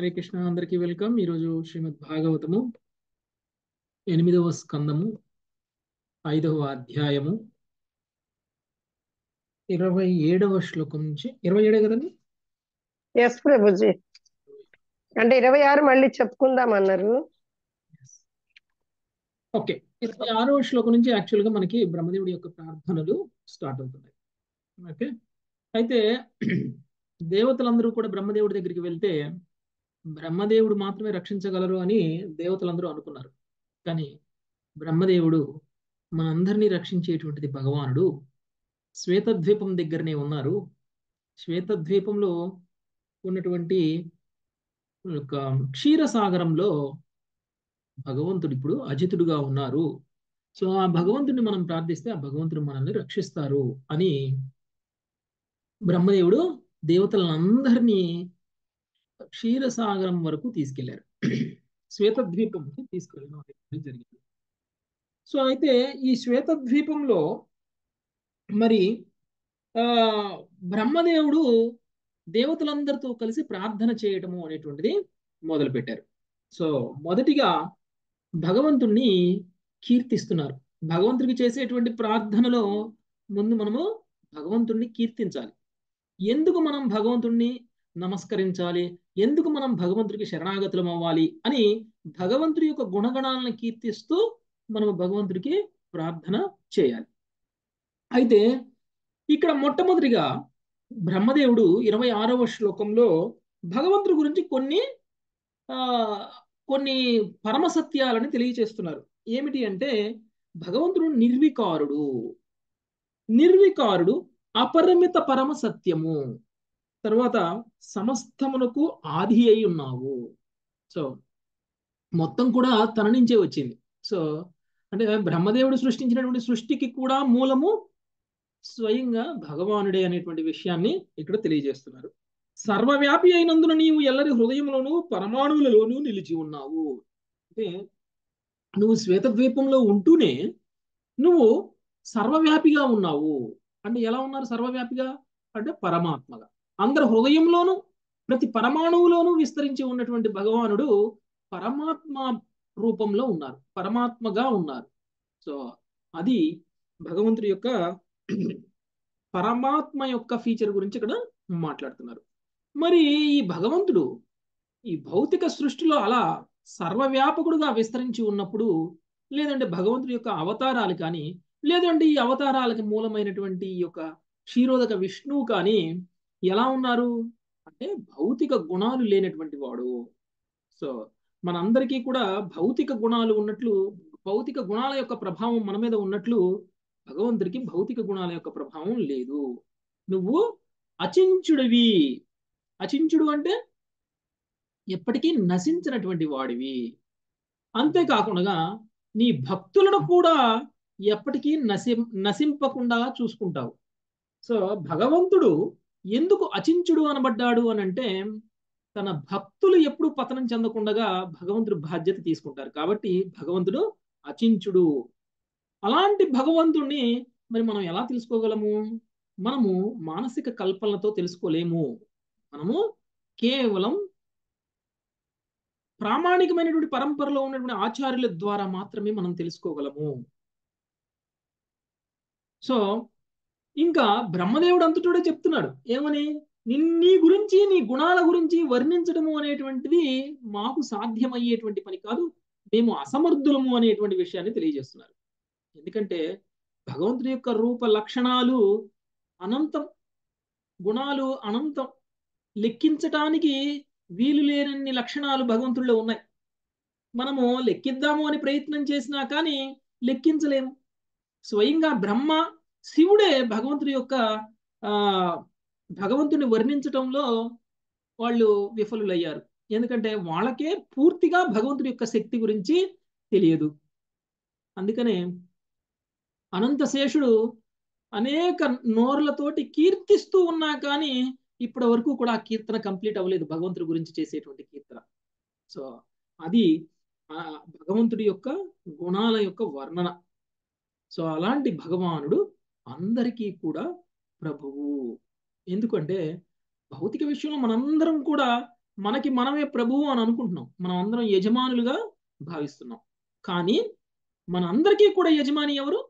హరే కృష్ణ అందరికీ వెల్కమ్. ఈరోజు శ్రీమద్ భాగవతము ఎనిమిదవ స్కందము ఐదవ అధ్యాయము ఇరవై ఏడవ శ్లోకం నుంచి ఇరవై ఏడే కదండి? ఎస్ ప్రభుజీ. అంటే ఇరవై ఆరు మళ్ళీ చెప్పుకుందాం అన్నారు. ఓకే ఇరవై ఆరవ శ్లోకం నుంచి యాక్చువల్గా మనకి బ్రహ్మదేవుడి యొక్క ప్రార్థనలు స్టార్ట్ అవుతున్నాయి. ఓకే అయితే దేవతలందరూ కూడా బ్రహ్మదేవుడి దగ్గరికి వెళ్తే బ్రహ్మదేవుడు మాత్రమే రక్షించగలరు అని దేవతలందరూ అనుకున్నారు. కానీ బ్రహ్మదేవుడు మనందరినీ రక్షించేటువంటిది భగవానుడు. శ్వేతద్వీపం దగ్గరనే ఉన్నారు. శ్వేతద్వీపంలో ఉన్నటువంటి ఒక క్షీరసాగరంలో భగవంతుడు ఇప్పుడు అజితుడుగా ఉన్నారు. సో ఆ భగవంతుడిని మనం ప్రార్థిస్తే ఆ భగవంతుడు మనల్ని రక్షిస్తారు అని బ్రహ్మదేవుడు దేవతలందరినీ క్షీరసాగరం వరకు తీసుకెళ్ళారు. శ్వేతద్వీపంకి తీసుకెళ్ళడం జరిగింది. సో అయితే ఈ శ్వేతద్వీపంలో మరి ఆ బ్రహ్మదేవుడు దేవతలందరితో కలిసి ప్రార్థన చేయటము అనేటువంటిది మొదలుపెట్టారు. సో మొదటిగా భగవంతుణ్ణి కీర్తిస్తున్నారు. భగవంతుడికి చేసేటువంటి ప్రార్థనలో ముందు మనము భగవంతుణ్ణి కీర్తించాలి. ఎందుకు మనం భగవంతుణ్ణి నమస్కరించాలి. ఎందుకు మనం భగవంతుడికి శరణాగతులం అవ్వాలి అని భగవంతుడి యొక్క గుణగణాలను కీర్తిస్తూ మనము భగవంతుడికి ప్రార్థన చేయాలి. అయితే ఇక్కడ మొట్టమొదటిగా బ్రహ్మదేవుడు ఇరవై ఆరవ శ్లోకంలో భగవంతుడి గురించి కొన్ని ఆ కొన్ని పరమ సత్యాలని తెలియచేస్తున్నారు. ఏమిటి అంటే భగవంతుడు నిర్వికారుడు. నిర్వికారుడు అపరిమిత పరమ సత్యము. తర్వాత సమస్తమునకు ఆది అయి ఉన్నావు. సో మొత్తం కూడా తన నుంచే వచ్చింది. సో అంటే బ్రహ్మదేవుడు సృష్టించినటువంటి సృష్టికి కూడా మూలము స్వయంగా భగవానుడే అనేటువంటి విషయాన్ని ఇక్కడ తెలియజేస్తున్నారు. సర్వవ్యాపి అయినందున నీవు ఎల్లరి హృదయంలోనూ పరమాణువులలోనూ నిలిచి ఉన్నావు. అంటే నువ్వు శ్వేతద్వీపంలో ఉంటూనే నువ్వు సర్వవ్యాపిగా ఉన్నావు. అంటే ఎలా ఉన్నారు సర్వవ్యాపిగా? అంటే పరమాత్మగా. అందరి హృదయంలోనూ ప్రతి పరమాణువులోనూ విస్తరించి ఉన్నటువంటి భగవానుడు పరమాత్మ రూపంలో ఉన్నారు పరమాత్మగా ఉన్నారు. సో అది భగవంతుడి యొక్క పరమాత్మ యొక్క ఫీచర్ గురించి ఇక్కడ మాట్లాడుతున్నారు. మరి ఈ భగవంతుడు ఈ భౌతిక సృష్టిలో అలా సర్వవ్యాపకుడుగా విస్తరించి ఉన్నప్పుడు లేదంటే భగవంతుడి యొక్క అవతారాలు కానీ లేదంటే ఈ అవతారాలకి మూలమైనటువంటి ఈ యొక్క క్షీరోదక విష్ణువు కానీ ఎలా ఉన్నారు? అంటే భౌతిక గుణాలు లేనటువంటి వాడు. సో మనందరికీ కూడా భౌతిక గుణాలు ఉన్నట్లు భౌతిక గుణాల యొక్క ప్రభావం మన మీద ఉన్నట్లు భగవంతుడికి భౌతిక గుణాల యొక్క ప్రభావం లేదు. నువ్వు అచించుడివి. అచించుడు అంటే ఎప్పటికీ నశించినటువంటి వాడివి. అంతేకాకుండా నీ భక్తులను కూడా ఎప్పటికీ నశి నశింపకుండా చూసుకుంటావు. సో భగవంతుడు ఎందుకు అచించుడు అనబడ్డాడు అని అంటే తన భక్తులు ఎప్పుడు పతనం చెందకుండా భగవంతుడు బాధ్యత తీసుకుంటారు. కాబట్టి భగవంతుడు అచించుడు. అలాంటి భగవంతుణ్ణి మరి మనం ఎలా తెలుసుకోగలము? మనము మానసిక కల్పనలతో తెలుసుకోలేము. మనము కేవలం ప్రామాణికమైనటువంటి పరంపరలో ఉన్నటువంటి ఆచార్యుల ద్వారా మాత్రమే మనం తెలుసుకోగలము. సో ఇంకా బ్రహ్మదేవుడు అంతటోడే చెప్తున్నాడు. ఏమని? నీ గురించి నీ గుణాల గురించి వర్ణించడము అనేటువంటిది మాకు సాధ్యమయ్యేటువంటి పని కాదు మేము అసమర్థులము అనేటువంటి విషయాన్ని తెలియజేస్తున్నారు. ఎందుకంటే భగవంతుడి యొక్క రూప లక్షణాలు అనంతం గుణాలు అనంతం. లెక్కించటానికి వీలు లేనన్ని లక్షణాలు భగవంతుడిలో ఉన్నాయి. మనము లెక్కిద్దాము అని ప్రయత్నం చేసినా కానీ లెక్కించలేము. స్వయంగా బ్రహ్మ శివుడే భగవంతుడి యొక్క ఆ భగవంతుని వర్ణించటంలో వాళ్ళు విఫలులయ్యారు. ఎందుకంటే వాళ్ళకే పూర్తిగా భగవంతుడి యొక్క శక్తి గురించి తెలియదు. అందుకనే అనంతశేషుడు అనేక నోర్లతోటి కీర్తిస్తూ ఉన్నా కానీ ఇప్పటి వరకు కూడా ఆ కీర్తన కంప్లీట్ అవ్వలేదు భగవంతుడి గురించి చేసేటువంటి కీర్తన. సో అది ఆ భగవంతుడి యొక్క గుణాల యొక్క వర్ణన. సో అలాంటి భగవానుడు అందరికీ కూడా ప్రభువు. ఎందుకంటే భౌతిక విషయంలో మనందరం కూడా మనకి మనమే ప్రభువు అని అనుకుంటున్నాం. మనం అందరం యజమానులుగా భావిస్తున్నాం. కానీ మన అందరికీ కూడా యజమాని ఎవరు?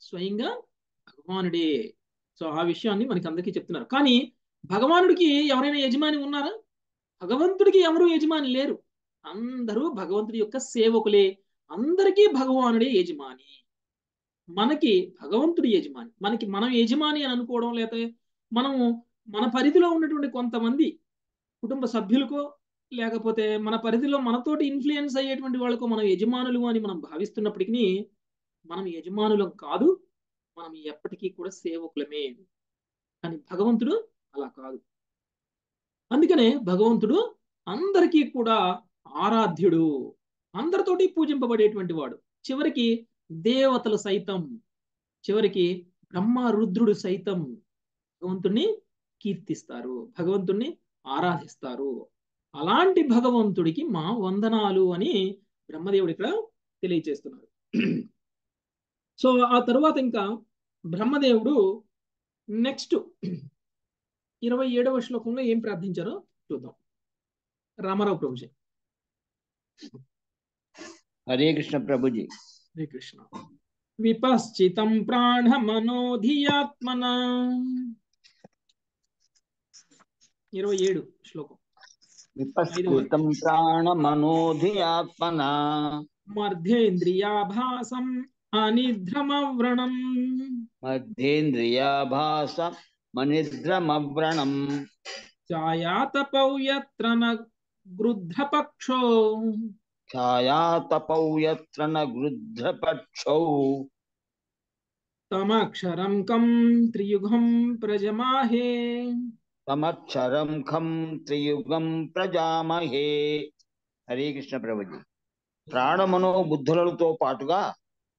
స్వయంగా భగవానుడే. సో ఆ విషయాన్ని మనకి అందరికీ చెప్తున్నారు. కానీ భగవానుడికి ఎవరైనా యజమాని ఉన్నారా? భగవంతుడికి ఎవరు యజమాని లేరు. అందరూ భగవంతుడి యొక్క సేవకులే. అందరికీ భగవానుడే యజమాని. మనకి భగవంతుడి యజమాని మనకి మనం యజమాని అని అనుకోవడం లేకపోతే మనము మన పరిధిలో ఉన్నటువంటి కొంతమంది కుటుంబ సభ్యులకో లేకపోతే మన పరిధిలో మనతోటి ఇన్ఫ్లుయెన్స్ అయ్యేటువంటి వాళ్ళకో మనం యజమానులు అని మనం భావిస్తున్నప్పటికీ మనం యజమానులం కాదు మనం ఎప్పటికీ కూడా సేవకులమే. కానీ భగవంతుడు అలా కాదు. అందుకనే భగవంతుడు అందరికీ కూడా ఆరాధ్యుడు. అందరితోటి పూజింపబడేటువంటి వాడు. చివరికి దేవతలు సైతం చివరికి బ్రహ్మ రుద్రుడు సైతం భగవంతుణ్ణి కీర్తిస్తారు భగవంతుణ్ణి ఆరాధిస్తారు. అలాంటి భగవంతుడికి మా వందనాలు అని బ్రహ్మదేవుడు ఇక్కడ తెలియచేస్తున్నారు. సో ఆ తరువాత ఇంకా బ్రహ్మదేవుడు నెక్స్ట్ ఇరవై ఏడవ శ్లోకంలో ఏం ప్రార్థించారో చూద్దాం. రామారావు ప్రభుజీ. హరే కృష్ణ ప్రభుజీ. హరే కృష్ణ విపశ్చితం ప్రాణమనోధియాత్మన ఇరవై ఏడు శ్లోకం విపశ్చితం ప్రాణమనోధియాత్మన మధ్యేంద్రియాభాసం అనిద్రమవ్రణం మధ్యేంద్రియాభాస మనిద్రమవ్రణం ఛాయాతపౌ యత్ర న గృధ్రపక్షో ఛాయాతపౌ యత్ర న గృధ్రపక్షౌ. తమక్షరం కం త్రియుగం ప్రజమాహే. సమక్షరం ఖం త్రియుగం ప్రజామహే. హరే కృష్ణ ప్రభుజీ. ప్రాణమనో బుద్ధులతో పాటుగా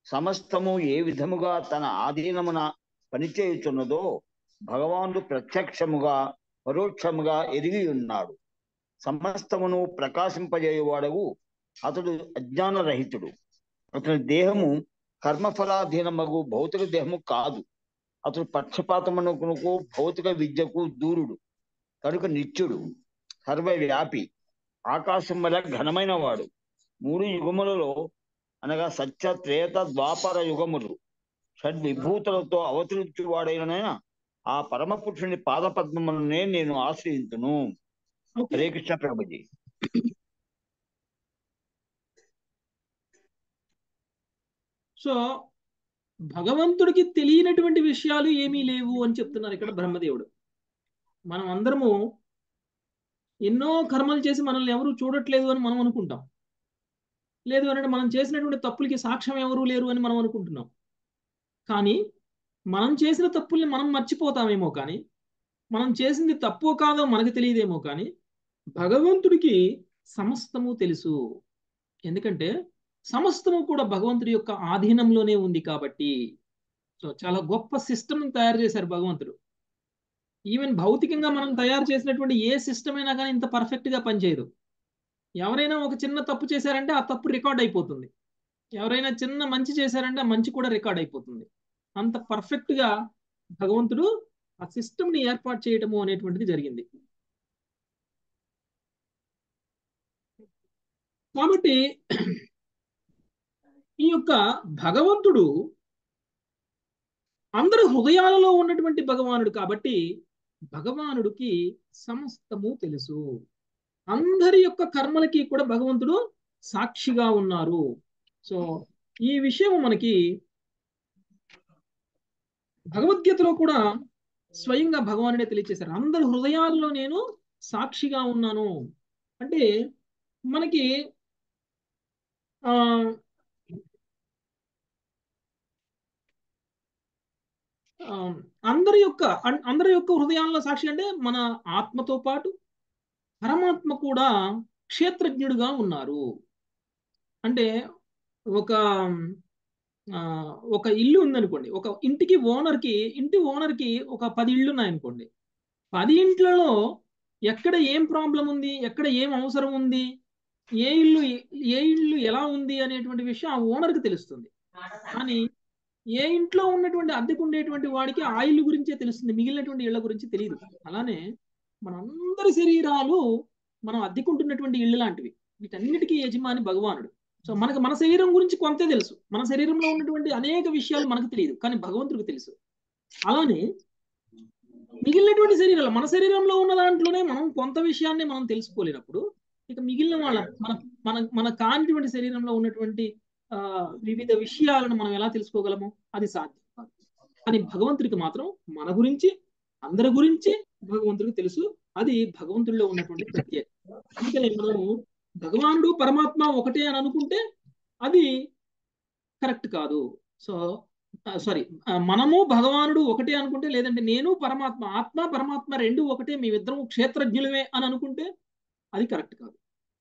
సమస్తము ఏ విధముగా తన ఆధీనమున పనిచేయుచున్నదో భగవానుడు ప్రత్యక్షముగా పరోక్షముగా ఎరిగి ఉన్నాడు సమస్తమును ప్రకాశింపజేయువాడవు అతడు అజ్ఞానరహితుడు. అతని దేహము కర్మఫలాధీనమగు భౌతిక దేహము కాదు. అతడు పక్షపాతమునకు భౌతిక విద్యకు దూరుడు కనుక నిత్యుడు సర్వవ్యాపి ఆకాశం వల్ల ఘనమైన వాడు మూడు యుగములలో అనగా సత్య త్రేత ద్వాపర యుగములు. షడ్విభూతులతో అవతరించు వాడైన ఆ పరమ పురుషుని పాదపద్మములనే నేను ఆశ్రయించును. హరే కృష్ణ ప్రభుజీ. సో భగవంతుడికి తెలియనటువంటి విషయాలు ఏమీ లేవు అని చెప్తున్నారు ఇక్కడ బ్రహ్మదేవుడు. మనం అందరము ఎన్నో కర్మలు చేసి మనల్ని ఎవరు చూడట్లేదు అని మనం అనుకుంటాం. లేదు అంటే మనం చేసినటువంటి తప్పులకి సాక్ష్యం ఎవరు లేరు అని మనం అనుకుంటున్నాం. కానీ మనం చేసిన తప్పుల్ని మనం మర్చిపోతామేమో కానీ మనం చేసింది తప్పు కాదో మనకు తెలియదేమో కానీ భగవంతుడికి సమస్తము తెలుసు. ఎందుకంటే సమస్తము కూడా భగవంతుడి యొక్క ఆధీనంలోనే ఉంది కాబట్టి సో చాలా గొప్ప సిస్టమ్ తయారు చేశారు భగవంతుడు. ఈవెన్ భౌతికంగా మనం తయారు చేసినటువంటి ఏ సిస్టమ్ అయినా కానీ ఇంత పర్ఫెక్ట్గా పనిచేయదు. ఎవరైనా ఒక చిన్న తప్పు చేశారంటే ఆ తప్పు రికార్డ్ అయిపోతుంది. ఎవరైనా చిన్న మంచి చేశారంటే ఆ మంచి కూడా రికార్డ్ అయిపోతుంది. అంత పర్ఫెక్ట్గా భగవంతుడు ఆ సిస్టమ్ని ఏర్పాటు చేయటము అనేటువంటిది జరిగింది. కాబట్టి ఈ యొక్క భగవంతుడు అందరి హృదయాలలో ఉన్నటువంటి భగవానుడు కాబట్టి భగవానుడికి సమస్తము తెలుసు. అందరి యొక్క కర్మలకి కూడా భగవంతుడు సాక్షిగా ఉన్నారు. సో ఈ విషయం మనకి భగవద్గీతలో కూడా స్వయంగా భగవానుడే తెలియచేశారు. అందరి హృదయాల్లో నేను సాక్షిగా ఉన్నాను. అంటే మనకి ఆ అందరి యొక్క అందరి యొక్క హృదయాల్లో సాక్షి అంటే మన ఆత్మతో పాటు పరమాత్మ కూడా క్షేత్రజ్ఞుడుగా ఉన్నారు. అంటే ఒక ఆ, ఒక ఇల్లు ఉందనుకోండి ఒక ఇంటికి ఓనర్కి ఇంటి ఓనర్కి ఒక పది ఇళ్ళు ఉన్నాయనుకోండి పది ఇంట్లలో ఎక్కడ ఏం ప్రాబ్లం ఉంది ఎక్కడ ఏం అవసరం ఉంది ఏ ఇల్లు ఏ ఇల్లు ఎలా ఉంది అనేటువంటి విషయం ఆ ఓనర్కి తెలుస్తుంది. కానీ ఏ ఇంట్లో ఉన్నటువంటి అద్దెకు ఉండేటువంటి వాడికి ఆ ఇల్లు గురించే తెలుస్తుంది. మిగిలినటువంటి ఇళ్ళ గురించి తెలియదు అలానే మనందరి శరీరాలు మనం అద్దెకుంటున్నటువంటి ఇళ్ళు లాంటివి. వీటన్నిటికీ యజమాని భగవానుడు. సో మనకు మన శరీరం గురించి కొంతే తెలుసు. మన శరీరంలో ఉన్నటువంటి అనేక విషయాలు మనకు తెలియదు కానీ భగవంతుడికి తెలుసు. అలానే మిగిలినటువంటి శరీరాలు మన శరీరంలో ఉన్న దాంట్లోనే మనం కొంత విషయాన్ని మనం తెలుసుకోలేనప్పుడు ఇక మిగిలిన వాళ్ళ మన మన మన కానిటువంటి శరీరంలో ఉన్నటువంటి వివిధ విషయాలను మనం ఎలా తెలుసుకోగలము? అది సాధ్యం. కాదు కానీ భగవంతుడికి మాత్రం మన గురించి అందరి గురించి భగవంతుడికి తెలుసు. అది భగవంతుడిలో ఉన్నటువంటి ప్రత్యేకత. అందుకని మనము భగవానుడు పరమాత్మ ఒకటే అని అనుకుంటే అది కరెక్ట్ కాదు. సో సారీ మనము భగవానుడు ఒకటే అనుకుంటే లేదంటే నేను పరమాత్మ ఆత్మ పరమాత్మ రెండు ఒకటే మేమిద్దరం క్షేత్రజ్ఞులమే అని అనుకుంటే అది కరెక్ట్ కాదు.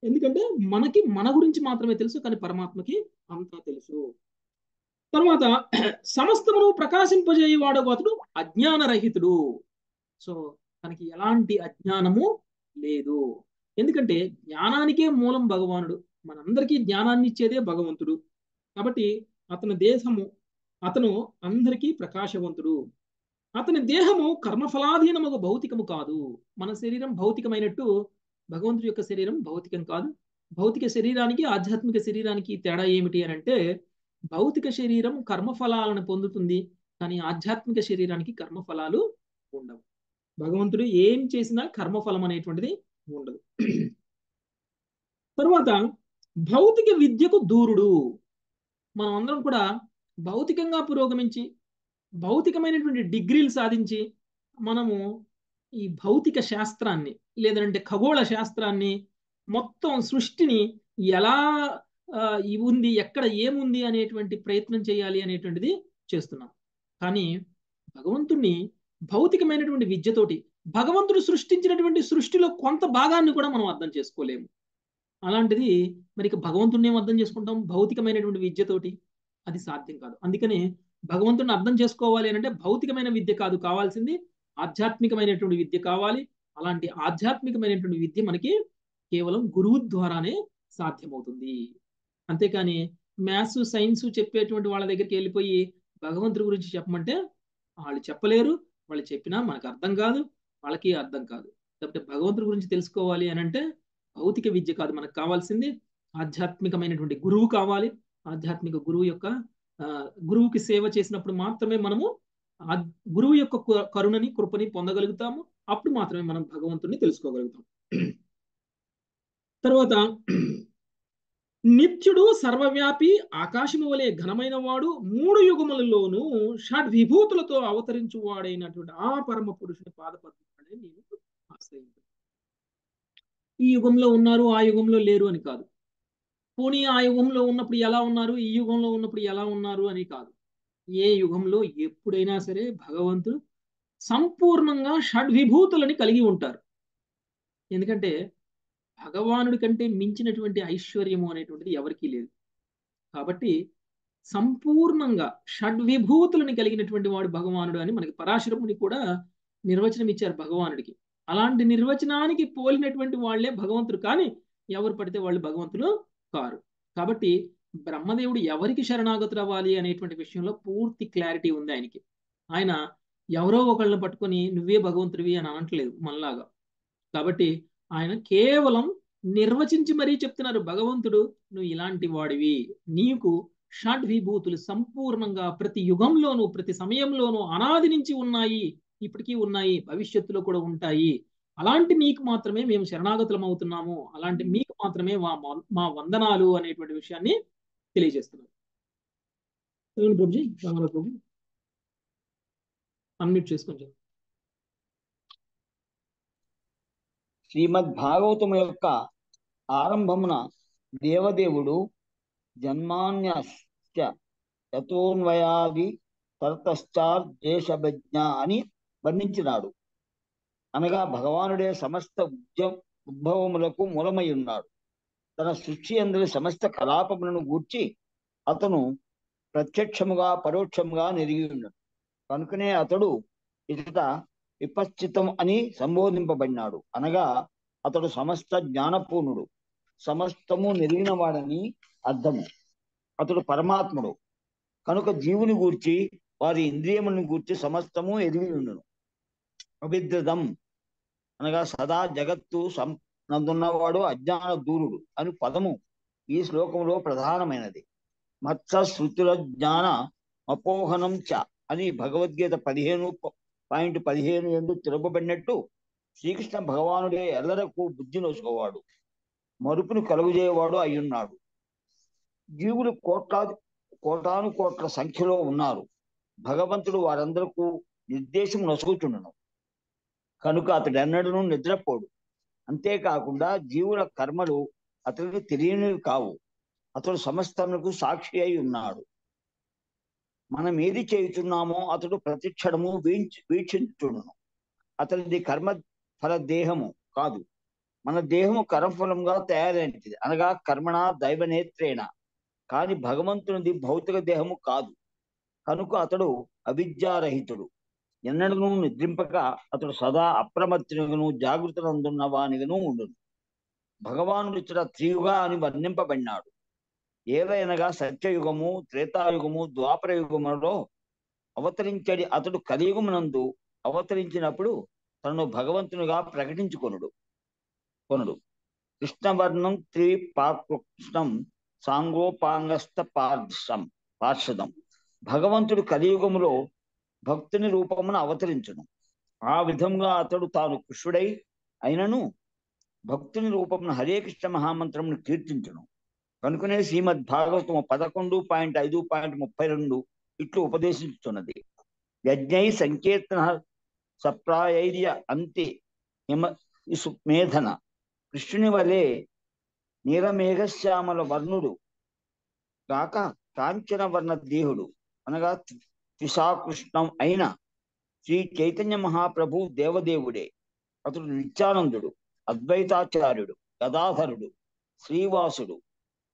ఎందుకంటే మనకి మన గురించి మాత్రమే తెలుసు కానీ పరమాత్మకి అంతా తెలుసు. తర్వాత సమస్తమును ప్రకాశింపజేయవాడు అతడు అజ్ఞానరహితుడు. సో తనకి ఎలాంటి అజ్ఞానము లేదు. ఎందుకంటే జ్ఞానానికే మూలం భగవానుడు. మనందరికీ జ్ఞానాన్ని ఇచ్చేదే భగవంతుడు. కాబట్టి అతని దేహము అతను అందరికీ ప్రకాశవంతుడు. అతని దేహము కర్మఫలాధీనముగా భౌతికము కాదు. మన శరీరం భౌతికమైనట్టు భగవంతుడి యొక్క శరీరం భౌతికం కాదు. భౌతిక శరీరానికి ఆధ్యాత్మిక శరీరానికి తేడా ఏమిటి అని అంటే భౌతిక శరీరం కర్మఫలాలను పొందుతుంది కానీ ఆధ్యాత్మిక శరీరానికి కర్మఫలాలు ఉండవు. భగవంతుడు ఏం చేసినా కర్మఫలం అనేటువంటిది ఉండదు. తర్వాత భౌతిక విద్యకు దూరుడు. మనం అందరం కూడా భౌతికంగా పురోగమించి భౌతికమైనటువంటి డిగ్రీలు సాధించి మనము ఈ భౌతిక శాస్త్రాన్ని లేదంటే ఖగోళ శాస్త్రాన్ని మొత్తం సృష్టిని ఎలా ఉంది ఎక్కడ ఏముంది అనేటువంటి ప్రయత్నం చేయాలి అనేటువంటిది చేస్తున్నాం. కానీ భగవంతుణ్ణి భౌతికమైనటువంటి విద్యతోటి భగవంతుడు సృష్టించినటువంటి సృష్టిలో కొంత భాగాన్ని కూడా మనం అర్థం చేసుకోలేము. అలాంటిది మరి భగవంతుడిని ఏం అర్థం చేసుకుంటాం? భౌతికమైనటువంటి విద్యతోటి అది సాధ్యం కాదు. అందుకనే భగవంతుడిని అర్థం చేసుకోవాలి అంటే భౌతికమైన విద్య కాదు. కావాల్సింది ఆధ్యాత్మికమైనటువంటి విద్య కావాలి. అలాంటి ఆధ్యాత్మికమైనటువంటి విద్య మనకి కేవలం గురువు ద్వారానే సాధ్యమవుతుంది. అంతేకాని మ్యాథ్స్ సైన్స్ చెప్పేటువంటి వాళ్ళ దగ్గరికి వెళ్ళిపోయి భగవంతుడి గురించి చెప్పమంటే వాళ్ళు చెప్పలేరు. వాళ్ళు చెప్పినా మనకు అర్థం కాదు. వాళ్ళకి అర్థం కాదు. కాబట్టి భగవంతుడి గురించి తెలుసుకోవాలి అని అంటే భౌతిక విద్య కాదు. మనకు కావాల్సింది ఆధ్యాత్మికమైనటువంటి గురువు కావాలి. ఆధ్యాత్మిక గురువు యొక్క గురువుకి సేవ చేసినప్పుడు మాత్రమే మనము గురువు యొక్క కరుణని కృపని పొందగలుగుతాము. అప్పుడు మాత్రమే మనం భగవంతుడిని తెలుసుకోగలుగుతాం. తర్వాత నిత్యుడు సర్వవ్యాపి ఆకాశము వలె ఘనమైన వాడు మూడు యుగములలోనూ షడ్ విభూతులతో అవతరించు వాడైనటువంటి ఆ పరమ పురుషుని పాదపద్మాన్ని నేను ఆశ్రయించాను. ఈ యుగంలో ఉన్నారు ఆ యుగంలో లేరు అని కాదు. పోనీ ఆ యుగంలో ఉన్నప్పుడు ఎలా ఉన్నారు ఈ యుగంలో ఉన్నప్పుడు ఎలా ఉన్నారు అని కాదు. ఏ యుగంలో ఎప్పుడైనా సరే భగవంతుడు సంపూర్ణంగా షడ్విభూతులని కలిగి ఉంటారు. ఎందుకంటే భగవానుడి కంటే మించినటువంటి ఐశ్వర్యము అనేటువంటిది ఎవరికీ లేదు. కాబట్టి సంపూర్ణంగా షడ్విభూతులని కలిగినటువంటి వాడు భగవానుడు అని మనకి పరాశరముని కూడా నిర్వచనం ఇచ్చారు భగవానుడికి. అలాంటి నిర్వచనానికి పోలినటువంటి వాళ్ళే భగవంతుడు కానీ ఎవరు పడితే వాళ్ళు భగవంతులు కారు. కాబట్టి బ్రహ్మదేవుడు ఎవరికి శరణాగతులు అవ్వాలి అనేటువంటి విషయంలో పూర్తి క్లారిటీ ఉంది ఆయనకి. ఆయన ఎవరో ఒకళ్ళని పట్టుకొని నువ్వే భగవంతుడివి అని అనట్లేదు మనలాగా. కాబట్టి ఆయన కేవలం నిర్వచించి మరీ చెప్తున్నారు భగవంతుడు నువ్వు ఇలాంటి వాడివి. నీకు షడ్ విభూతులు సంపూర్ణంగా ప్రతి యుగంలోనూ ప్రతి సమయంలోనూ అనాది నుంచి ఉన్నాయి ఇప్పటికీ ఉన్నాయి భవిష్యత్తులో కూడా ఉంటాయి. అలాంటి నీకు మాత్రమే మేము శరణాగతులం అవుతున్నాము అలాంటి మీకు మాత్రమే మా వందనాలు అనేటువంటి విషయాన్ని తెలియజేస్తున్నారు. ప్రభుజీ ప్రభు అన్మ్యూట్ చేసుకొని శ్రీమద్ భాగవతం యొక్క ఆరంభమున దేవదేవుడు జన్మాన్యశ్చ యతోన్వయాది తరతశ్చార్ దేశభజ్ఞ అని వర్ణించినాడు. అనగా భగవానుడే సమస్త ఉద్భవములకు మూలమై ఉన్నాడు. తన సృష్టి అందరి సమస్త కలాపములను గూర్చి అతను ప్రత్యక్షముగా పరోక్షముగా నెరిగి ఉన్నాడు. కనుకనే అతడు ఇతట విపశ్చితం అని సంబోధింపబడినాడు. అనగా అతడు సమస్త జ్ఞానపూర్ణుడు. సమస్తము నెరిగిన వాడని అర్థము. అతడు పరమాత్ముడు. కనుక జీవుని గూర్చి వారి ఇంద్రియములను గూర్చి సమస్తము ఎదిగి ఉండును అభిద్రతం అనగా సదా జగత్తు సం నందున్నవాడు అజ్ఞాన దూరుడు అని పదము ఈ శ్లోకంలో ప్రధానమైనది. మత్స శృతుల జ్ఞాన అపోహనం చ అని భగవద్గీత పదిహేను పాయింట్ పదిహేను ఎందు తిరగబడినట్టు శ్రీకృష్ణ భగవానుడే ఎల్లరకు బుద్ధి నోసుకోవాడు. మరుపును కలుగుజేయవాడు అయ్యున్నాడు. జీవులు కోట్లాది కోటాను కోట్ల సంఖ్యలో ఉన్నారు. భగవంతుడు వారందరకు నిర్దేశం నొసుగుచుండను కనుక అతడెన్నడను నిద్రపోడు. అంతేకాకుండా జీవుల కర్మలు అతనికి తెలియనివి కావు. అతడు సమస్తములకు సాక్షి అయి ఉన్నాడు. మనం ఏది చేయుచున్నామో అతడు ప్రతిక్షణము వీక్ష వీక్షించుడును అతడిది కర్మ ఫల దేహము కాదు. మన దేహము కర్మఫలంగా తయారైనది. అనగా కర్మణ దైవనేత్రేణ. కాని భగవంతునిది భౌతిక దేహము కాదు. కనుక అతడు అవిద్యారహితుడు. ఎన్నడను నిద్రింపక అతడు సదా అప్రమత్తునిగాను జాగృతనందున్న వానిగను ఉండును. భగవానుడు ఇచ్చట త్రియుగా అని వర్ణింపబడినాడు. ఏదైనగా సత్యయుగము త్రేతాయుగము ద్వాపరయుగములలో అవతరించడి అతడు కలియుగమునందు అవతరించినప్పుడు తనను భగవంతునిగా ప్రకటించుకొనుడు. కొనుడు. కృష్ణవర్ణం త్రి పాకృష్ణం సాంగోపాంగస్థ పార్షదం భగవంతుడు కలియుగములో భక్తుని రూపమున అవతరించును. ఆ విధంగా అతడు తాను కృష్ణుడై అయినను భక్తుని రూపమును హరే కృష్ణ మహామంత్రమును కీర్తించును. కనుకనే శ్రీమద్ భాగవతము పదకొండు పాయింట్ ఐదు పాయింట్ ముప్పై రెండు ఇట్లు ఉపదేశించుతున్నది. యజ్ఞై సంకీర్తన సప్రాయైర్య అంతే హిమ మేధన. కృష్ణుని వలె నీలమేఘశ్యామల వర్ణుడు కాక కాంచన వర్ణ దేహుడు అనగా త్రిశాకృష్ణం అయిన శ్రీ చైతన్య మహాప్రభు దేవదేవుడే. అతడు నిత్యానందుడు అద్వైతాచార్యుడు గదాధరుడు శ్రీవాసుడు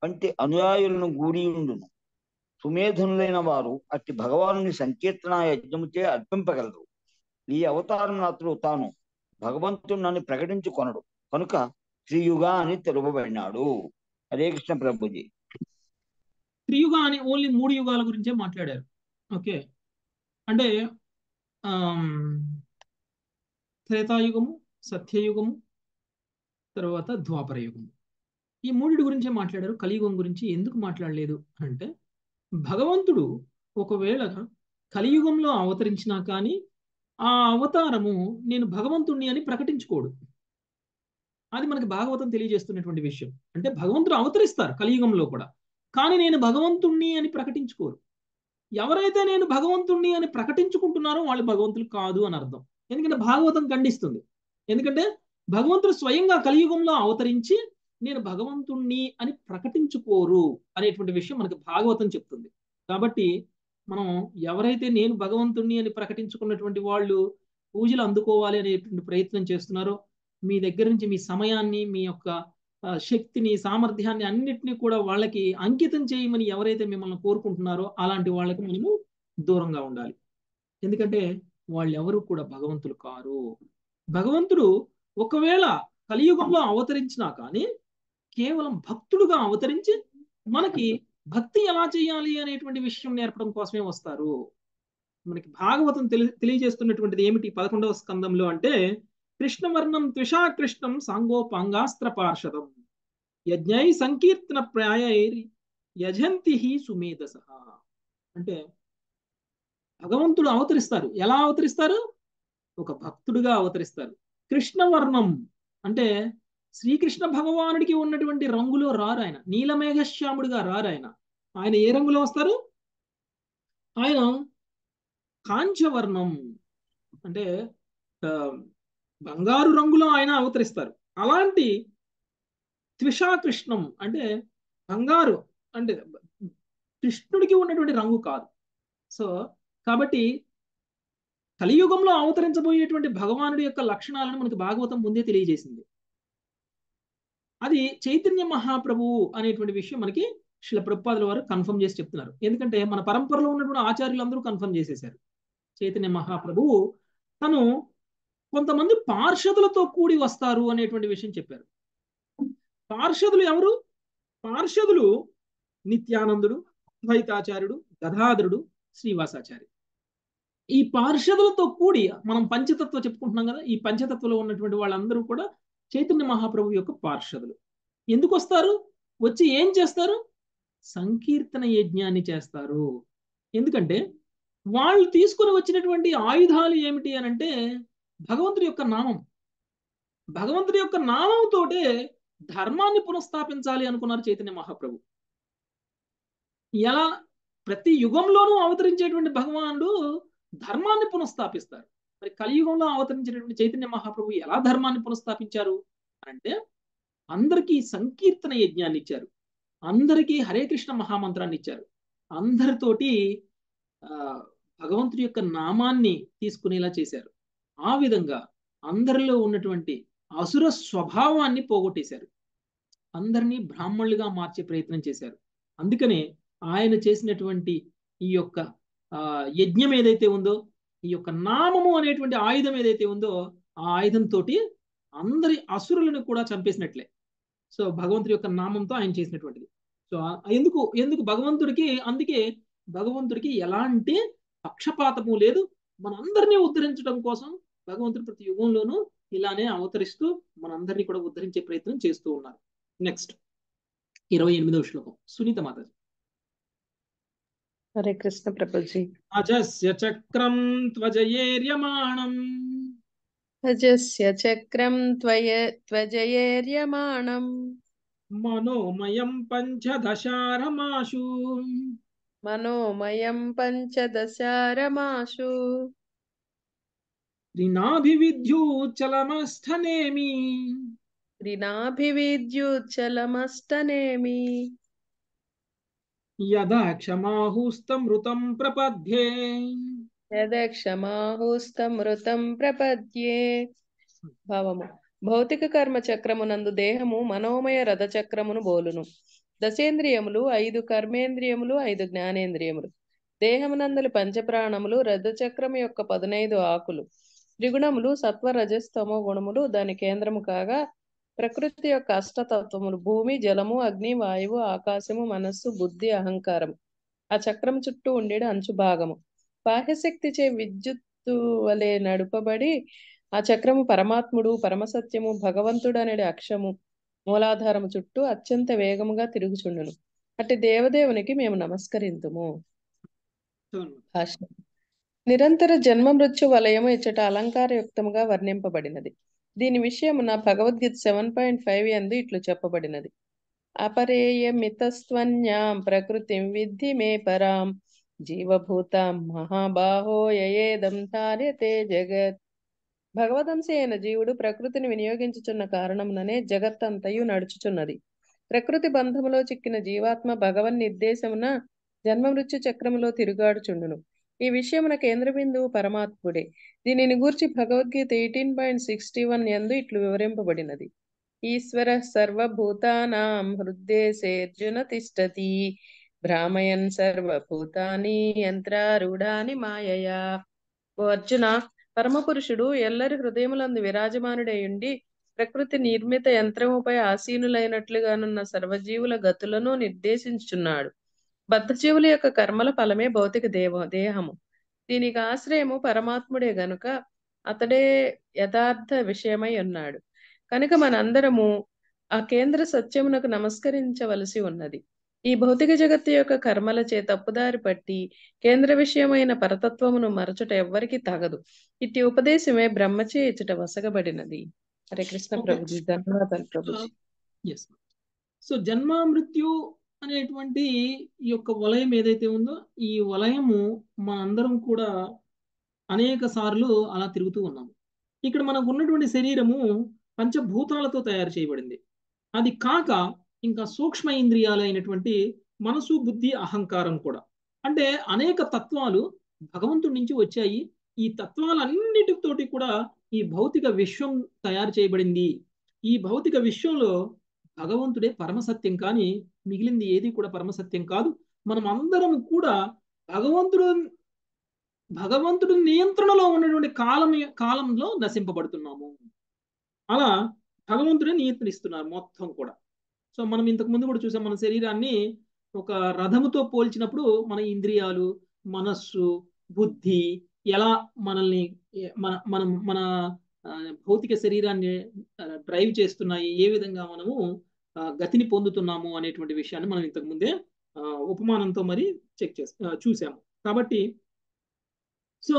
వంటి అనుయాయులను గూడియుండును సుమేధునులైన వారు అట్టి భగవానుని సంకీర్తన యజ్ఞముచే అర్పింపగలరు. ఈ అవతారం అతడు తాను భగవంతుని ప్రకటించుకొనడు. కనుక శ్రీయుగా అని తెలుపబడినాడు హరే కృష్ణ ప్రభుజీ. త్రియుగ అని ఓన్లీ మూడు యుగాల గురించే మాట్లాడారు. ఓకే. అంటే త్రేతాయుగము సత్యయుగము తర్వాత ద్వాపరయుగము ఈ మూడిటి గురించే మాట్లాడారు. కలియుగం గురించి ఎందుకు మాట్లాడలేదు అంటే భగవంతుడు ఒకవేళ కలియుగంలో అవతరించినా కానీ ఆ అవతారము నేను భగవంతుణ్ణి అని ప్రకటించుకోడు. అది మనకి భాగవతం తెలియజేస్తున్నటువంటి విషయం. అంటే భగవంతుడు అవతరిస్తారు కలియుగంలో కూడా. కానీ నేను భగవంతుణ్ణి అని ప్రకటించుకోరు. ఎవరైతే నేను భగవంతుణ్ణి అని ప్రకటించుకుంటున్నారో వాళ్ళు భగవంతులు కాదు అని అర్థం. ఎందుకంటే భాగవతం ఖండిస్తుంది. ఎందుకంటే భగవంతుడు స్వయంగా కలియుగంలో అవతరించి నేను భగవంతుణ్ణి అని ప్రకటించుకోరు అనేటువంటి విషయం మనకు భాగవతం చెప్తుంది. కాబట్టి మనం ఎవరైతే నేను భగవంతుణ్ణి అని ప్రకటించుకున్నటువంటి వాళ్ళు పూజలు అందుకోవాలి అనేటువంటి ప్రయత్నం చేస్తున్నారో మీ దగ్గర నుంచి మీ సమయాన్ని మీ యొక్క శక్తిని సామర్థ్యాన్ని అన్నిటినీ కూడా వాళ్ళకి అంకితం చేయమని ఎవరైతే మిమ్మల్ని కోరుకుంటున్నారో అలాంటి వాళ్ళకి మనము దూరంగా ఉండాలి. ఎందుకంటే వాళ్ళు ఎవరు కూడా భగవంతులు కారు. భగవంతుడు ఒకవేళ కలియుగంలో అవతరించినా కానీ కేవలం భక్తుడుగా అవతరించి మనకి భక్తి ఎలా చేయాలి అనేటువంటి విషయం నేర్పడం కోసమే వస్తారు. మనకి భాగవతం తెలి తెలియజేస్తున్నటువంటిది ఏమిటి పదకొండవ స్కందంలో అంటే కృష్ణవర్ణం త్విషా కృష్ణం సాంగోపాంగాస్త్ర పార్షదం యజ్ఞై సంకీర్తన ప్రాయైర్ యజంతి సుమేధస. అంటే భగవంతుడు అవతరిస్తారు. ఎలా అవతరిస్తారు? ఒక భక్తుడుగా అవతరిస్తారు. కృష్ణవర్ణం అంటే శ్రీకృష్ణ భగవానుడికి ఉన్నటువంటి రంగులో రారు ఆయన నీలమేఘశ్యాముడిగా రారు ఆయన ఆయన ఏ రంగులో వస్తారు? ఆయన కాంచవర్ణం. అంటే బంగారు రంగులో ఆయన అవతరిస్తారు. అలాంటి త్విషాకృష్ణం అంటే బంగారు అంటే కృష్ణుడికి ఉన్నటువంటి రంగు కాదు. సో కాబట్టి కలియుగంలో అవతరించబోయేటువంటి భగవానుడి యొక్క లక్షణాలను మనకి భాగవతం ముందే తెలియజేసింది. అది చైతన్య మహాప్రభువు అనేటువంటి విషయం మనకి శిల ప్రభుపాదుల వారు కన్ఫర్మ్ చేసి చెప్తున్నారు. ఎందుకంటే మన పరంపరలో ఉన్నటువంటి ఆచార్యులు అందరూ కన్ఫర్మ్ చేసేశారు. చైతన్య మహాప్రభువు తను కొంతమంది పార్షదులతో కూడి వస్తారు అనేటువంటి విషయం చెప్పారు. పార్షదులు ఎవరు? పార్షదులు నిత్యానందుడు ద్వైతాచార్యుడు గదాధరుడు శ్రీవాసాచారి. ఈ పార్షదులతో కూడి మనం పంచతత్వ చెప్పుకుంటున్నాం కదా ఈ పంచతత్వలో ఉన్నటువంటి వాళ్ళందరూ కూడా చైతన్య మహాప్రభు యొక్క పార్షదులు. ఎందుకు వస్తారు? వచ్చి ఏం చేస్తారు? సంకీర్తన యజ్ఞాన్ని చేస్తారు. ఎందుకంటే వాళ్ళు తీసుకుని వచ్చినటువంటి ఆయుధాలు ఏమిటి అని అంటే భగవంతుడి యొక్క నామం. భగవంతుడి యొక్క నామంతోటే ధర్మాన్ని పునఃస్థాపించాలి అనుకున్నారు చైతన్య మహాప్రభు. ఎలా? ప్రతి యుగంలోనూ అవతరించేటువంటి భగవానుడు ధర్మాన్ని పునఃస్థాపిస్తారు. మరి కలియుగంలో అవతరించినటువంటి చైతన్య మహాప్రభు ఎలా ధర్మాన్ని పునఃస్థాపించారు? అంటే అందరికీ సంకీర్తన యజ్ఞాన్ని ఇచ్చారు. అందరికీ హరే కృష్ణ మహామంత్రాన్ని ఇచ్చారు. అందరితోటి ఆ భగవంతుడి యొక్క నామాన్ని తీసుకునేలా చేశారు. ఆ విధంగా అందరిలో ఉన్నటువంటి అసుర స్వభావాన్ని పోగొట్టేశారు. అందరినీ బ్రాహ్మణులుగా మార్చే ప్రయత్నం చేశారు. అందుకనే ఆయన చేసినటువంటి ఈ యొక్క ఆ యజ్ఞం ఏదైతే ఉందో ఈ యొక్క నామము అనేటువంటి ఆయుధం ఏదైతే ఉందో ఆ ఆయుధంతో అందరి అసురులను కూడా చంపేసినట్లే. సో భగవంతుడి యొక్క నామంతో ఆయన చేసినటువంటిది. సో ఎందుకు ఎందుకు భగవంతుడికి అందుకే భగవంతుడికి ఎలాంటి పక్షపాతము లేదు. మనందరినీ ఉద్ధరించడం కోసం భగవంతుడు ప్రతి యుగంలోనూ ఇలానే అవతరిస్తూ మనందరినీ కూడా ఉద్ధరించే ప్రయత్నం చేస్తూ ఉన్నారు. నెక్స్ట్ ఇరవై ఎనిమిదవ శ్లోకం. సునీత మాతాజీ. హరే కృష్ణ ప్రభుజీ. అజస్య చక్రం త్వజయేర్యమాణం. అజస్య చక్రం త్వయ త్వజయేర్యమాణం. మనోమయం పంచదశారమాశు. మనోమయం పంచదశారమాశు. త్రినాభివిద్యూచ్చలమస్థనేమి త్రినాభివిద్యుచ్చలమష్టనేమి యదా క్షమాహుస్తమృతం ప్రపద్యే యదక్షమాహుస్తమృతం ప్రపద్యే భావము. భౌతిక కర్మ చక్రమునందు దేహము మనోమయ రథ చక్రమును బోలును. దశేంద్రియములు ఐదు కర్మేంద్రియములు ఐదు జ్ఞానేంద్రియములు. దేహమునందలి పంచప్రాణములు రథ చక్రము యొక్క పదునైదు ఆకులు. త్రిగుణములు సత్వ రజస్తమో గుణములు దాని కేంద్రము కాగా ప్రకృతి యొక్క అష్టతత్వములు భూమి జలము అగ్ని వాయువు ఆకాశము మనస్సు బుద్ధి అహంకారం ఆ చక్రం చుట్టూ ఉండేడు అంచు భాగము. బాహ్యశక్తిచే విద్యుత్తు వలె నడుపబడి ఆ చక్రము పరమాత్ముడు పరమసత్యము భగవంతుడు అనేది అక్షము మూలాధారము చుట్టూ అత్యంత వేగముగా తిరుగుచుండును. అట్టి దేవదేవునికి మేము నమస్కరింతుము. భాష్యం నిరంతర జన్మ మృత్యు వలయము ఇచ్చట అలంకారయుక్తముగా వర్ణింపబడినది. దీని విషయమున భగవద్గీత సెవెన్ పాయింట్ ఫైవ్ ఎందు ఇట్లు చెప్పబడినది. అపరేయమితస్త్వన్యాం ప్రకృతిం విద్ధి మే పరాం జీవభూతాం మహాబాహో యయేదం ధార్యతే జగత్. భగవదంశ అయిన జీవుడు ప్రకృతిని వినియోగించుచున్న కారణముననే జగత్తంతయు నడుచుచున్నది. ప్రకృతి బంధములో చిక్కిన జీవాత్మ భగవన్ నిర్దేశమున జన్మ మృత్యు చక్రములో తిరుగాడుచుండును. ఈ విషయమున కేంద్ర బిందువు పరమాత్ముడే. దీనిని గూర్చి Bhagavad Gita eighteen point sixty one ఎందు ఇట్లు వివరింపబడినది. ఈశ్వర సర్వభూతానాం హృద్దేశేర్జున తిష్టతి. భ్రామయన్ సర్వభూతాని యంత్రారూఢాని మాయయా. ఓ అర్జున పరమపురుషుడు ఎల్లరి హృదయములందు విరాజమానుడై ఉండి ప్రకృతి నిర్మిత యంత్రముపై ఆసీనులైనట్లుగానున్న సర్వజీవుల గతులను నిర్దేశించున్నాడు బద్ధజీవుల యొక్క కర్మల ఫలమే భౌతిక దేవ దేహము. దీనికి ఆశ్రయము పరమాత్ముడే గనుక అతడే యథార్థ విషయమై ఉన్నాడు. కనుక మనందరము ఆ కేంద్ర సత్యమునకు నమస్కరించవలసి ఉన్నది. ఈ భౌతిక జగత్తు యొక్క కర్మల చే తప్పుదారి పట్టి కేంద్ర విషయమైన పరతత్వమును మరచుట ఎవ్వరికి తగదు. ఇట్టి ఉపదేశమే బ్రహ్మచే ఇచ్చట వసగబడినది. హరే కృష్ణ. ప్రభుజీ. ధన్యవాదాలు ప్రభుజీ. సో జన్మ మృత్యు అనేటువంటి ఈ యొక్క వలయం ఏదైతే ఉందో ఈ వలయము మనందరం కూడా అనేక సార్లు అలా తిరుగుతూ ఉన్నాము ఇక్కడ మనకు ఉన్నటువంటి శరీరము పంచభూతాలతో తయారు చేయబడింది. అది కాక ఇంకా సూక్ష్మ ఇంద్రియాలు అయినటువంటి మనసు బుద్ధి అహంకారం కూడా. అంటే అనేక తత్వాలు భగవంతుడి నుంచి వచ్చాయి. ఈ తత్వాలన్నిటితోటి కూడా ఈ భౌతిక విశ్వం తయారు చేయబడింది. ఈ భౌతిక విశ్వంలో భగవంతుడే పరమసత్యం కానీ మిగిలింది ఏది కూడా పరమసత్యం కాదు. మనం అందరం కూడా భగవంతుడు భగవంతుడు నియంత్రణలో ఉన్నటువంటి కాలం కాలంలో నశింపబడుతున్నాము. అలా భగవంతుడే నియంత్రిస్తున్నారు మొత్తం కూడా. సో మనం ఇంతకు ముందు కూడా చూసాం మన శరీరాన్ని ఒక రథముతో పోల్చినప్పుడు మన ఇంద్రియాలు మనస్సు బుద్ధి ఎలా మనల్ని మన మనం మన భౌతిక శరీరాన్ని డ్రైవ్ చేస్తున్నాయి ఏ విధంగా మనము గతిని పొందుతున్నాము అనేటువంటి విషయాన్ని మనం ఇంతకు ముందే ఉపమానంతో మరి చెక్ చేసి చూసాము. కాబట్టి సో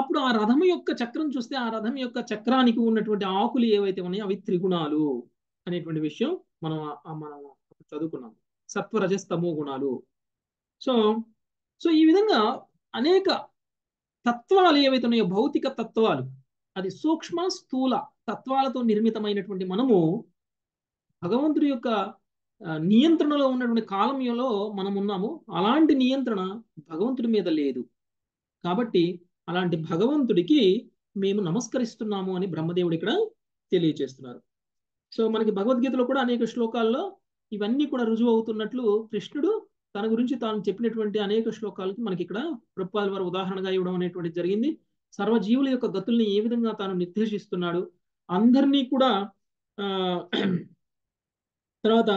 అప్పుడు ఆ రథం యొక్క చక్రం చూస్తే ఆ రథం యొక్క చక్రానికి ఉన్నటువంటి ఆకులు ఏవైతే ఉన్నాయో అవి త్రిగుణాలు అనేటువంటి విషయం మనం మనం చదువుకున్నాం. సత్వరజస్తమో గుణాలు. సో సో ఈ విధంగా అనేక తత్వాలు ఏవైతే ఉన్నాయో భౌతిక తత్వాలు అది సూక్ష్మ స్థూల తత్వాలతో నిర్మితమైనటువంటి మనము భగవంతుడి యొక్క నియంత్రణలో ఉన్నటువంటి కాలంలో మనం ఉన్నాము అలాంటి నియంత్రణ భగవంతుడి మీద లేదు. కాబట్టి అలాంటి భగవంతుడికి మేము నమస్కరిస్తున్నాము అని బ్రహ్మదేవుడు ఇక్కడ తెలియజేస్తున్నారు సో మనకి భగవద్గీతలో కూడా అనేక శ్లోకాల్లో ఇవన్నీ కూడా రుజువు అవుతున్నట్లు కృష్ణుడు తన గురించి తాను చెప్పినటువంటి అనేక శ్లోకాలకి మనకి ఇక్కడ ప్రభుపాల వారు ఉదాహరణగా ఇవ్వడం అనేటువంటి జరిగింది. సర్వజీవుల యొక్క గతుల్ని ఏ విధంగా తాను నిర్దేశిస్తున్నాడు? అందరినీ కూడా ఆ తర్వాత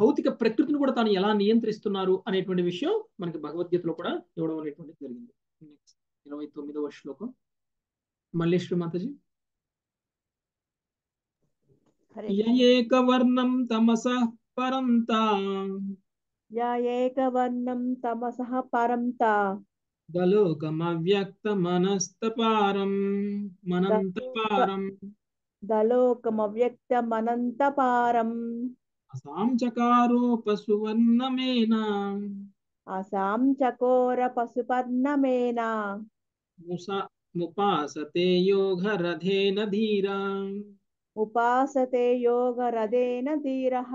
భౌతిక ప్రకృతిని కూడా తాను ఎలా నియంత్రిస్తున్నారు అనేటువంటి విషయం మనకి భగవద్గీతలో కూడా ఇవ్వడం అనేటువంటిది జరిగింది. నెక్స్ట్ ఇరవై తొమ్మిదవ శ్లోకం. మల్లేశ్వరి మాతాజీ హరే యయేకవర్ణం తమసః పరంతా. యా ఏకవర్ణం తమసః పరంతా. గలోకమవ్యక్తమనస్తపారం మనంతపారం. దలోకమవ్యక్తమనంతపారం. అసాం చకారోపసువర్ణమేన అసాం చకోర పశుపర్ణమేన. ముపాసతే యోగరథేన ధీరా. ఉపాసతే యోగరథేన ధీరః.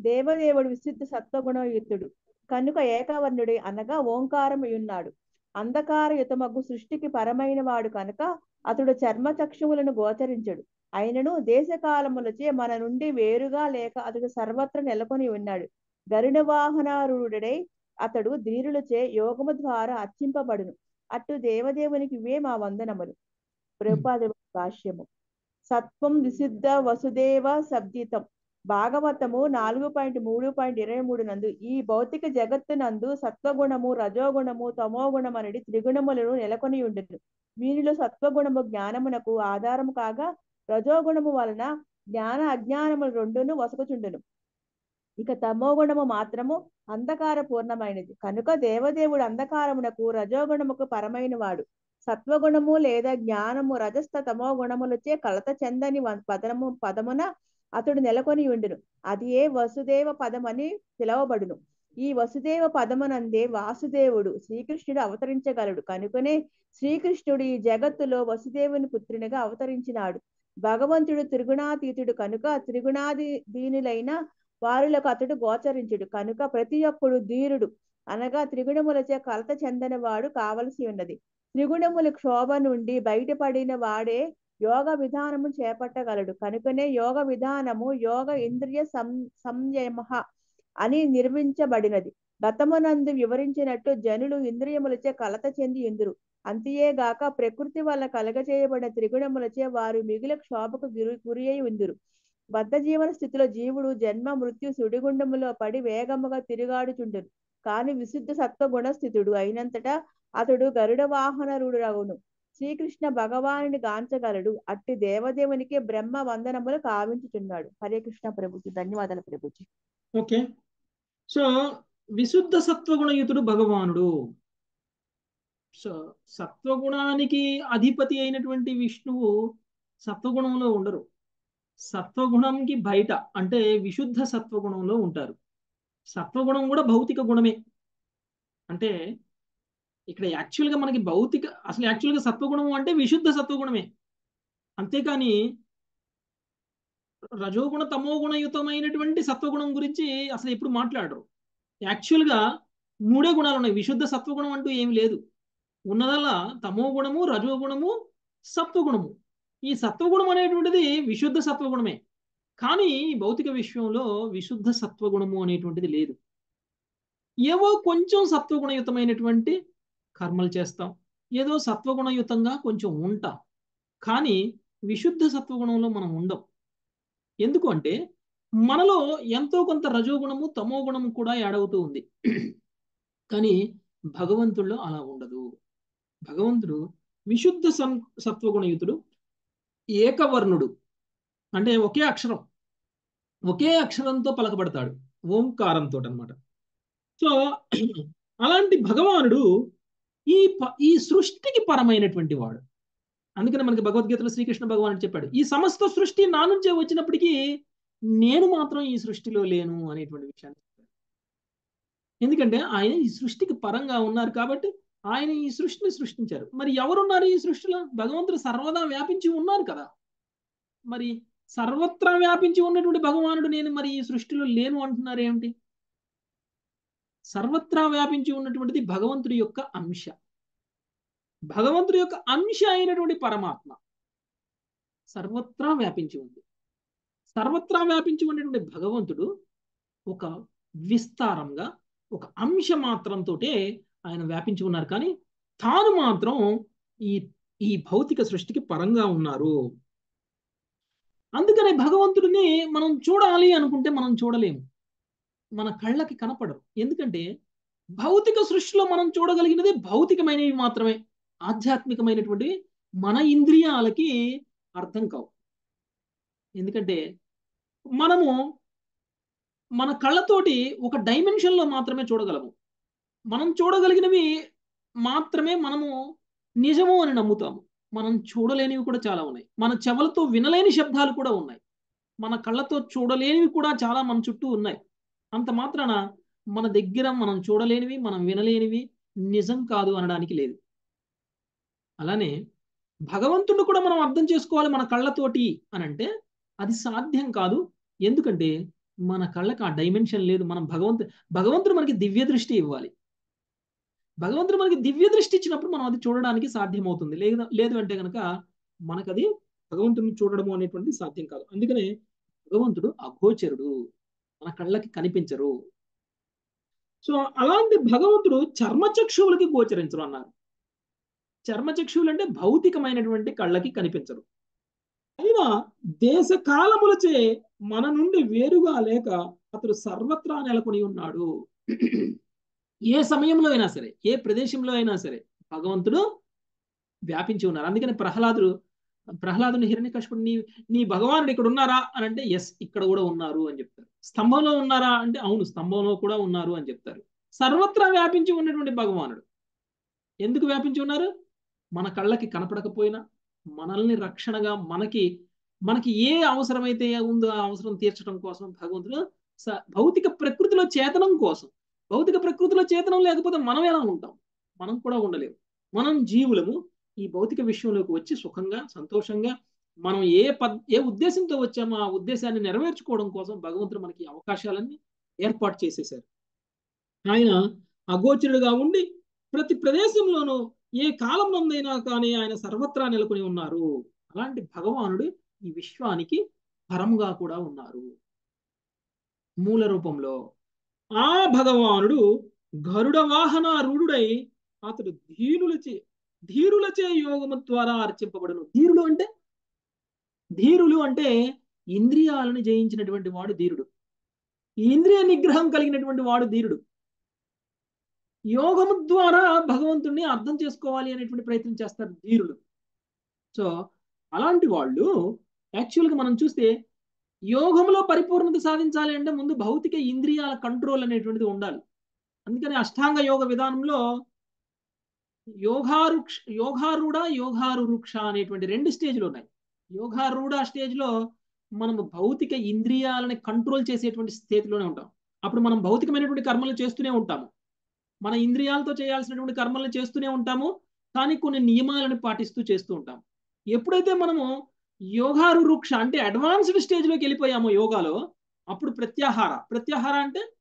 దేవదేవుడు విశుద్ధ సత్వగుణయుతుడు కనుక ఏకవర్ణుడి అనగా ఓంకారమయున్నాడు అంధకారయుతమగు సృష్టికి పరమైన వాడు కనుక అతడు చర్మచక్షువులను గోచరించడు. అయినను దేశకాలములచే మన నుండి వేరుగా లేక అతడు సర్వత్ర నెలకొని ఉన్నాడు. గరుడ వాహనారూఢుడై అతడు ధీరులచే యోగము ద్వారా అర్చింపబడును. అటు దేవదేవునికి ఇవే మా వందనములు. ప్రభుపాద భాష్యము. సత్వం విశుద్ధ వసుదేవ శబ్దితం. భాగవతము నాలుగు పాయింట్ మూడు పాయింట్ ఇరవై మూడు నందు ఈ భౌతిక జగత్తు నందు సత్వగుణము రజోగుణము తమోగుణం అనేది త్రిగుణములను నెలకొని ఉండును. వీరిలో సత్వగుణము జ్ఞానమునకు ఆధారము కాగా రజోగుణము వలన జ్ఞాన అజ్ఞానములు రెండును వసకుచుండును. ఇక తమోగుణము మాత్రము అంధకార పూర్ణమైనది కనుక దేవదేవుడు అంధకారమునకు రజోగుణముకు పరమైన వాడు సత్వగుణము లేదా జ్ఞానము రజస్థ తమో గుణములచే కలత చెందని పదము పదమున అతడు నెలకొని ఉండును. అది ఏ వసుదేవ పదమని పిలవబడును. ఈ వసుదేవ పదమునందే వాసుదేవుడు శ్రీకృష్ణుడు అవతరించగలడు. కనుకనే శ్రీకృష్ణుడు ఈ జగత్తులో వసుదేవుని పుత్రునిగా అవతరించినాడు. భగవంతుడు త్రిగుణాతీతుడు కనుక త్రిగుణాది దీనులైన వారులకు అతడు గోచరించుడు. కనుక ప్రతి ఒక్కడు ధీరుడు. అనగా త్రిగుణములచే కలత చెందని వాడు కావలసి ఉన్నది. త్రిగుణముల క్షోభ నుండి బయటపడిన వాడే యోగ విధానము చేపట్టగలడు. కనుకనే యోగ విధానము యోగ ఇంద్రియ సం సంయమ అని నిర్మించబడినది. గతమునందు వివరించినట్టు జనులు ఇంద్రియములచే కలత చెంది ఇందురు. అంతేగాక ప్రకృతి వల్ల కలగచేయబడిన త్రిగుణములచే వారు మిగిలిన క్షోభకు గురి గురి అయి ఉందిరు. బద్ధ జీవన స్థితిలో జీవుడు జన్మ మృత్యు సుడిగుండములో పడి వేగముగా తిరుగాడుచుండును. కాని విశుద్ధ సత్వ గుణస్థితుడు అయినంతటా అతడు గరుడ వాహనరుడు రగును శ్రీకృష్ణ భగవానుని గాంచగలడు. అట్టి దేవదేవునికి బ్రహ్మ వందనములు కావించుచున్నాడు. హరే కృష్ణ ప్రభుజీ. ధన్యవాదాలు ప్రభుజీ. ఓకే. సో విశుద్ధ సత్వగుణయుతుడు భగవానుడు. సో సత్వగుణానికి అధిపతి అయినటువంటి విష్ణువు సత్వగుణంలో ఉండరు. సత్వగుణంకి బయట అంటే విశుద్ధ సత్వగుణంలో ఉంటారు. సత్వగుణం కూడా భౌతిక గుణమే. అంటే ఇక్కడ యాక్చువల్గా మనకి భౌతిక అసలు యాక్చువల్గా సత్వగుణము అంటే విశుద్ధ సత్వగుణమే. అంతేకాని రజోగుణ తమోగుణయుతమైనటువంటి సత్వగుణం గురించి అసలు ఎప్పుడు మాట్లాడరు. యాక్చువల్గా మూడే గుణాలు ఉన్నాయి. విశుద్ధ సత్వగుణం అంటూ ఏమి లేదు. ఉన్నదల్లా తమో గుణము రజోగుణము సత్వగుణము. ఈ సత్వగుణం అనేటువంటిది విశుద్ధ సత్వగుణమే. కానీ భౌతిక విశ్వంలో విశుద్ధ సత్వగుణము అనేటువంటిది లేదు. ఏవో కొంచెం సత్వగుణయుతమైనటువంటి కర్మలు చేస్తాం. ఏదో సత్వగుణయుతంగా కొంచెం ఉంటాం. కానీ విశుద్ధ సత్వగుణంలో మనం ఉండం. ఎందుకు అంటే మనలో ఎంతో కొంత రజోగుణము తమో గుణము కూడా యాడవుతూ ఉంది. కానీ భగవంతుల్లో అలా ఉండదు. భగవంతుడు విశుద్ధ సం సత్వగుణయుతుడు ఏకవర్ణుడు. అంటే ఒకే అక్షరం. ఒకే అక్షరంతో పలకబడతాడు. ఓంకారంతో అనమాట సో అలాంటి భగవానుడు ఈ ఈ సృష్టికి పరమైనటువంటి వాడు. అందుకని మనకి భగవద్గీతలో శ్రీకృష్ణ భగవాన్ చెప్పాడు ఈ సమస్త సృష్టి నా నుంచే వచ్చినప్పటికీ నేను మాత్రం ఈ సృష్టిలో లేను అనేటువంటి విషయాన్ని చెప్పాడు. ఎందుకంటే ఆయన ఈ సృష్టికి పరంగా ఉన్నారు కాబట్టి ఆయన ఈ సృష్టిని సృష్టించారు. మరి ఎవరున్నారు ఈ సృష్టిలో? భగవంతుడు సర్వదా వ్యాపించి ఉన్నారు కదా. మరి సర్వత్రా వ్యాపించి ఉన్నటువంటి భగవానుడు నేను మరి ఈ సృష్టిలో లేను అంటున్నారు ఏమిటి సర్వత్రా వ్యాపించి ఉన్నటువంటిది భగవంతుడి యొక్క అంశ. భగవంతుడి యొక్క అంశ అయినటువంటి పరమాత్మ సర్వత్రా వ్యాపించి ఉంది. సర్వత్రా వ్యాపించి ఉన్నటువంటి భగవంతుడు ఒక విస్తారంగా ఒక అంశ మాత్రంతో ఆయన వ్యాపించి ఉన్నారు. కానీ తాను మాత్రం ఈ ఈ భౌతిక సృష్టికి పరంగా ఉన్నారు. అందుకనే భగవంతుడిని మనం చూడాలి అనుకుంటే మనం చూడలేము. మన కళ్ళకి కనపడరు ఎందుకంటే భౌతిక సృష్టిలో మనం చూడగలిగినది భౌతికమైనవి మాత్రమే. ఆధ్యాత్మికమైనటువంటి మన ఇంద్రియాలకి అర్థం కావు. ఎందుకంటే మనము మన కళ్ళతోటి ఒక డైమెన్షన్లో మాత్రమే చూడగలము. మనం చూడగలిగినవి మాత్రమే మనము నిజము అని నమ్ముతాము. మనం చూడలేనివి కూడా చాలా ఉన్నాయి. మన చెవులతో వినలేని శబ్దాలు కూడా ఉన్నాయి. మన కళ్ళతో చూడలేనివి కూడా చాలా మన చుట్టూ ఉన్నాయి. అంత మాత్రాన మన దగ్గర మనం చూడలేనివి మనం వినలేనివి నిజం కాదు అనడానికి లేదు. అలానే భగవంతుడు కూడా మనం అర్థం చేసుకోవాలి మన కళ్ళతోటి అని అంటే అది సాధ్యం కాదు. ఎందుకంటే మన కళ్ళకు ఆ డైమెన్షన్ లేదు. మనం భగవంతు భగవంతుడు మనకి దివ్య దృష్టి ఇవ్వాలి. భగవంతుడు మనకి దివ్య దృష్టి ఇచ్చినప్పుడు మనం అది చూడడానికి సాధ్యమవుతుంది. లేదు లేదు అంటే కనుక మనకది అది భగవంతుడిని చూడడము అనేటువంటిది సాధ్యం కాదు. అందుకనే భగవంతుడు అగోచరుడు. మన కళ్ళకి కనిపించరు. సో అలాంటి భగవంతుడు చర్మచక్షువులకి గోచరించరు అన్నారు. చర్మచక్షువులు అంటే భౌతికమైనటువంటి కళ్ళకి కనిపించరు. అయినా దేశ కాలములచే మన నుండి వేరుగా లేక అతడు సర్వత్రా నెలకొని ఉన్నాడు. ఏ సమయంలో అయినా సరే ఏ ప్రదేశంలో అయినా సరే భగవంతుడు వ్యాపించి ఉన్నారు. అందుకని ప్రహ్లాదుడు ప్రహ్లాదుని హిరణ్యకశపుడు నీ నీ భగవానుడు ఇక్కడ ఉన్నారా? అని అంటే ఎస్ ఇక్కడ కూడా ఉన్నారు అని చెప్తారు. స్తంభంలో ఉన్నారా? అంటే అవును స్తంభంలో కూడా ఉన్నారు అని చెప్తారు. సర్వత్రా వ్యాపించి ఉన్నటువంటి భగవానుడు. ఎందుకు వ్యాపించి ఉన్నారు? మన కళ్ళకి కనపడకపోయినా మనల్ని రక్షణగా మనకి మనకి ఏ అవసరమైతే ఉందో ఆ అవసరం తీర్చడం కోసం భగవంతుడు భౌతిక ప్రకృతిలో చేతనం కోసం భౌతిక ప్రకృతిలో చేతనం లేకపోతే మనం ఎలా ఉంటాం? మనం కూడా ఉండలేము మనం జీవులము ఈ భౌతిక విషయంలోకి వచ్చి సుఖంగా సంతోషంగా మనం ఏ పద్ ఏ ఉద్దేశంతో వచ్చామో ఆ ఉద్దేశాన్ని నెరవేర్చుకోవడం కోసం భగవంతుడు మనకి అవకాశాలన్నీ ఏర్పాటు చేసేశారు. ఆయన అగోచరుడుగా ఉండి ప్రతి ప్రదేశంలోనూ ఏ కాలం నందైనా కానీ ఆయన సర్వత్రా నెలకొని ఉన్నారు. అలాంటి భగవానుడు ఈ విశ్వానికి పరముగా కూడా ఉన్నారు. మూల రూపంలో ఆ భగవానుడు గరుడ వాహన రూఢుడై అతడు ధీరులచే ధీరులచే యోగము ద్వారా అర్చింపబడును. ధీరులు అంటే? ధీరులు అంటే ఇంద్రియాలను జయించినటువంటి వాడు ధీరుడు. ఇంద్రియ నిగ్రహం కలిగినటువంటి వాడు ధీరుడు. యోగము ద్వారా భగవంతుణ్ణి అర్థం చేసుకోవాలి అనేటువంటి ప్రయత్నం చేస్తారు ధీరులు. సో అలాంటి వాళ్ళు యాక్చువల్గా మనం చూస్తే యోగంలో పరిపూర్ణత సాధించాలి అంటే ముందు భౌతిక ఇంద్రియాల కంట్రోల్ అనేటువంటిది ఉండాలి. అందుకని అష్టాంగ యోగ విధానంలో యోగారుక్ష యోగారూఢ యోగారురుక్ష అనేటువంటి రెండు స్టేజ్లు ఉన్నాయి. యోగారూఢ స్టేజ్లో మనము భౌతిక ఇంద్రియాలని కంట్రోల్ చేసేటువంటి స్థితిలోనే ఉంటాం. అప్పుడు మనం భౌతికమైనటువంటి కర్మలు చేస్తూనే ఉంటాము. మన ఇంద్రియాలతో చేయాల్సినటువంటి కర్మలను చేస్తూనే ఉంటాము. కానీ కొన్ని నియమాలను పాటిస్తూ చేస్తూ ఉంటాం ఎప్పుడైతే మనము యోగారు వృక్ష అంటే అడ్వాన్స్డ్ స్టేజ్లోకి వెళ్ళిపోయామో యోగాలో అప్పుడు ప్రత్యాహార. ప్రత్యాహార అంటే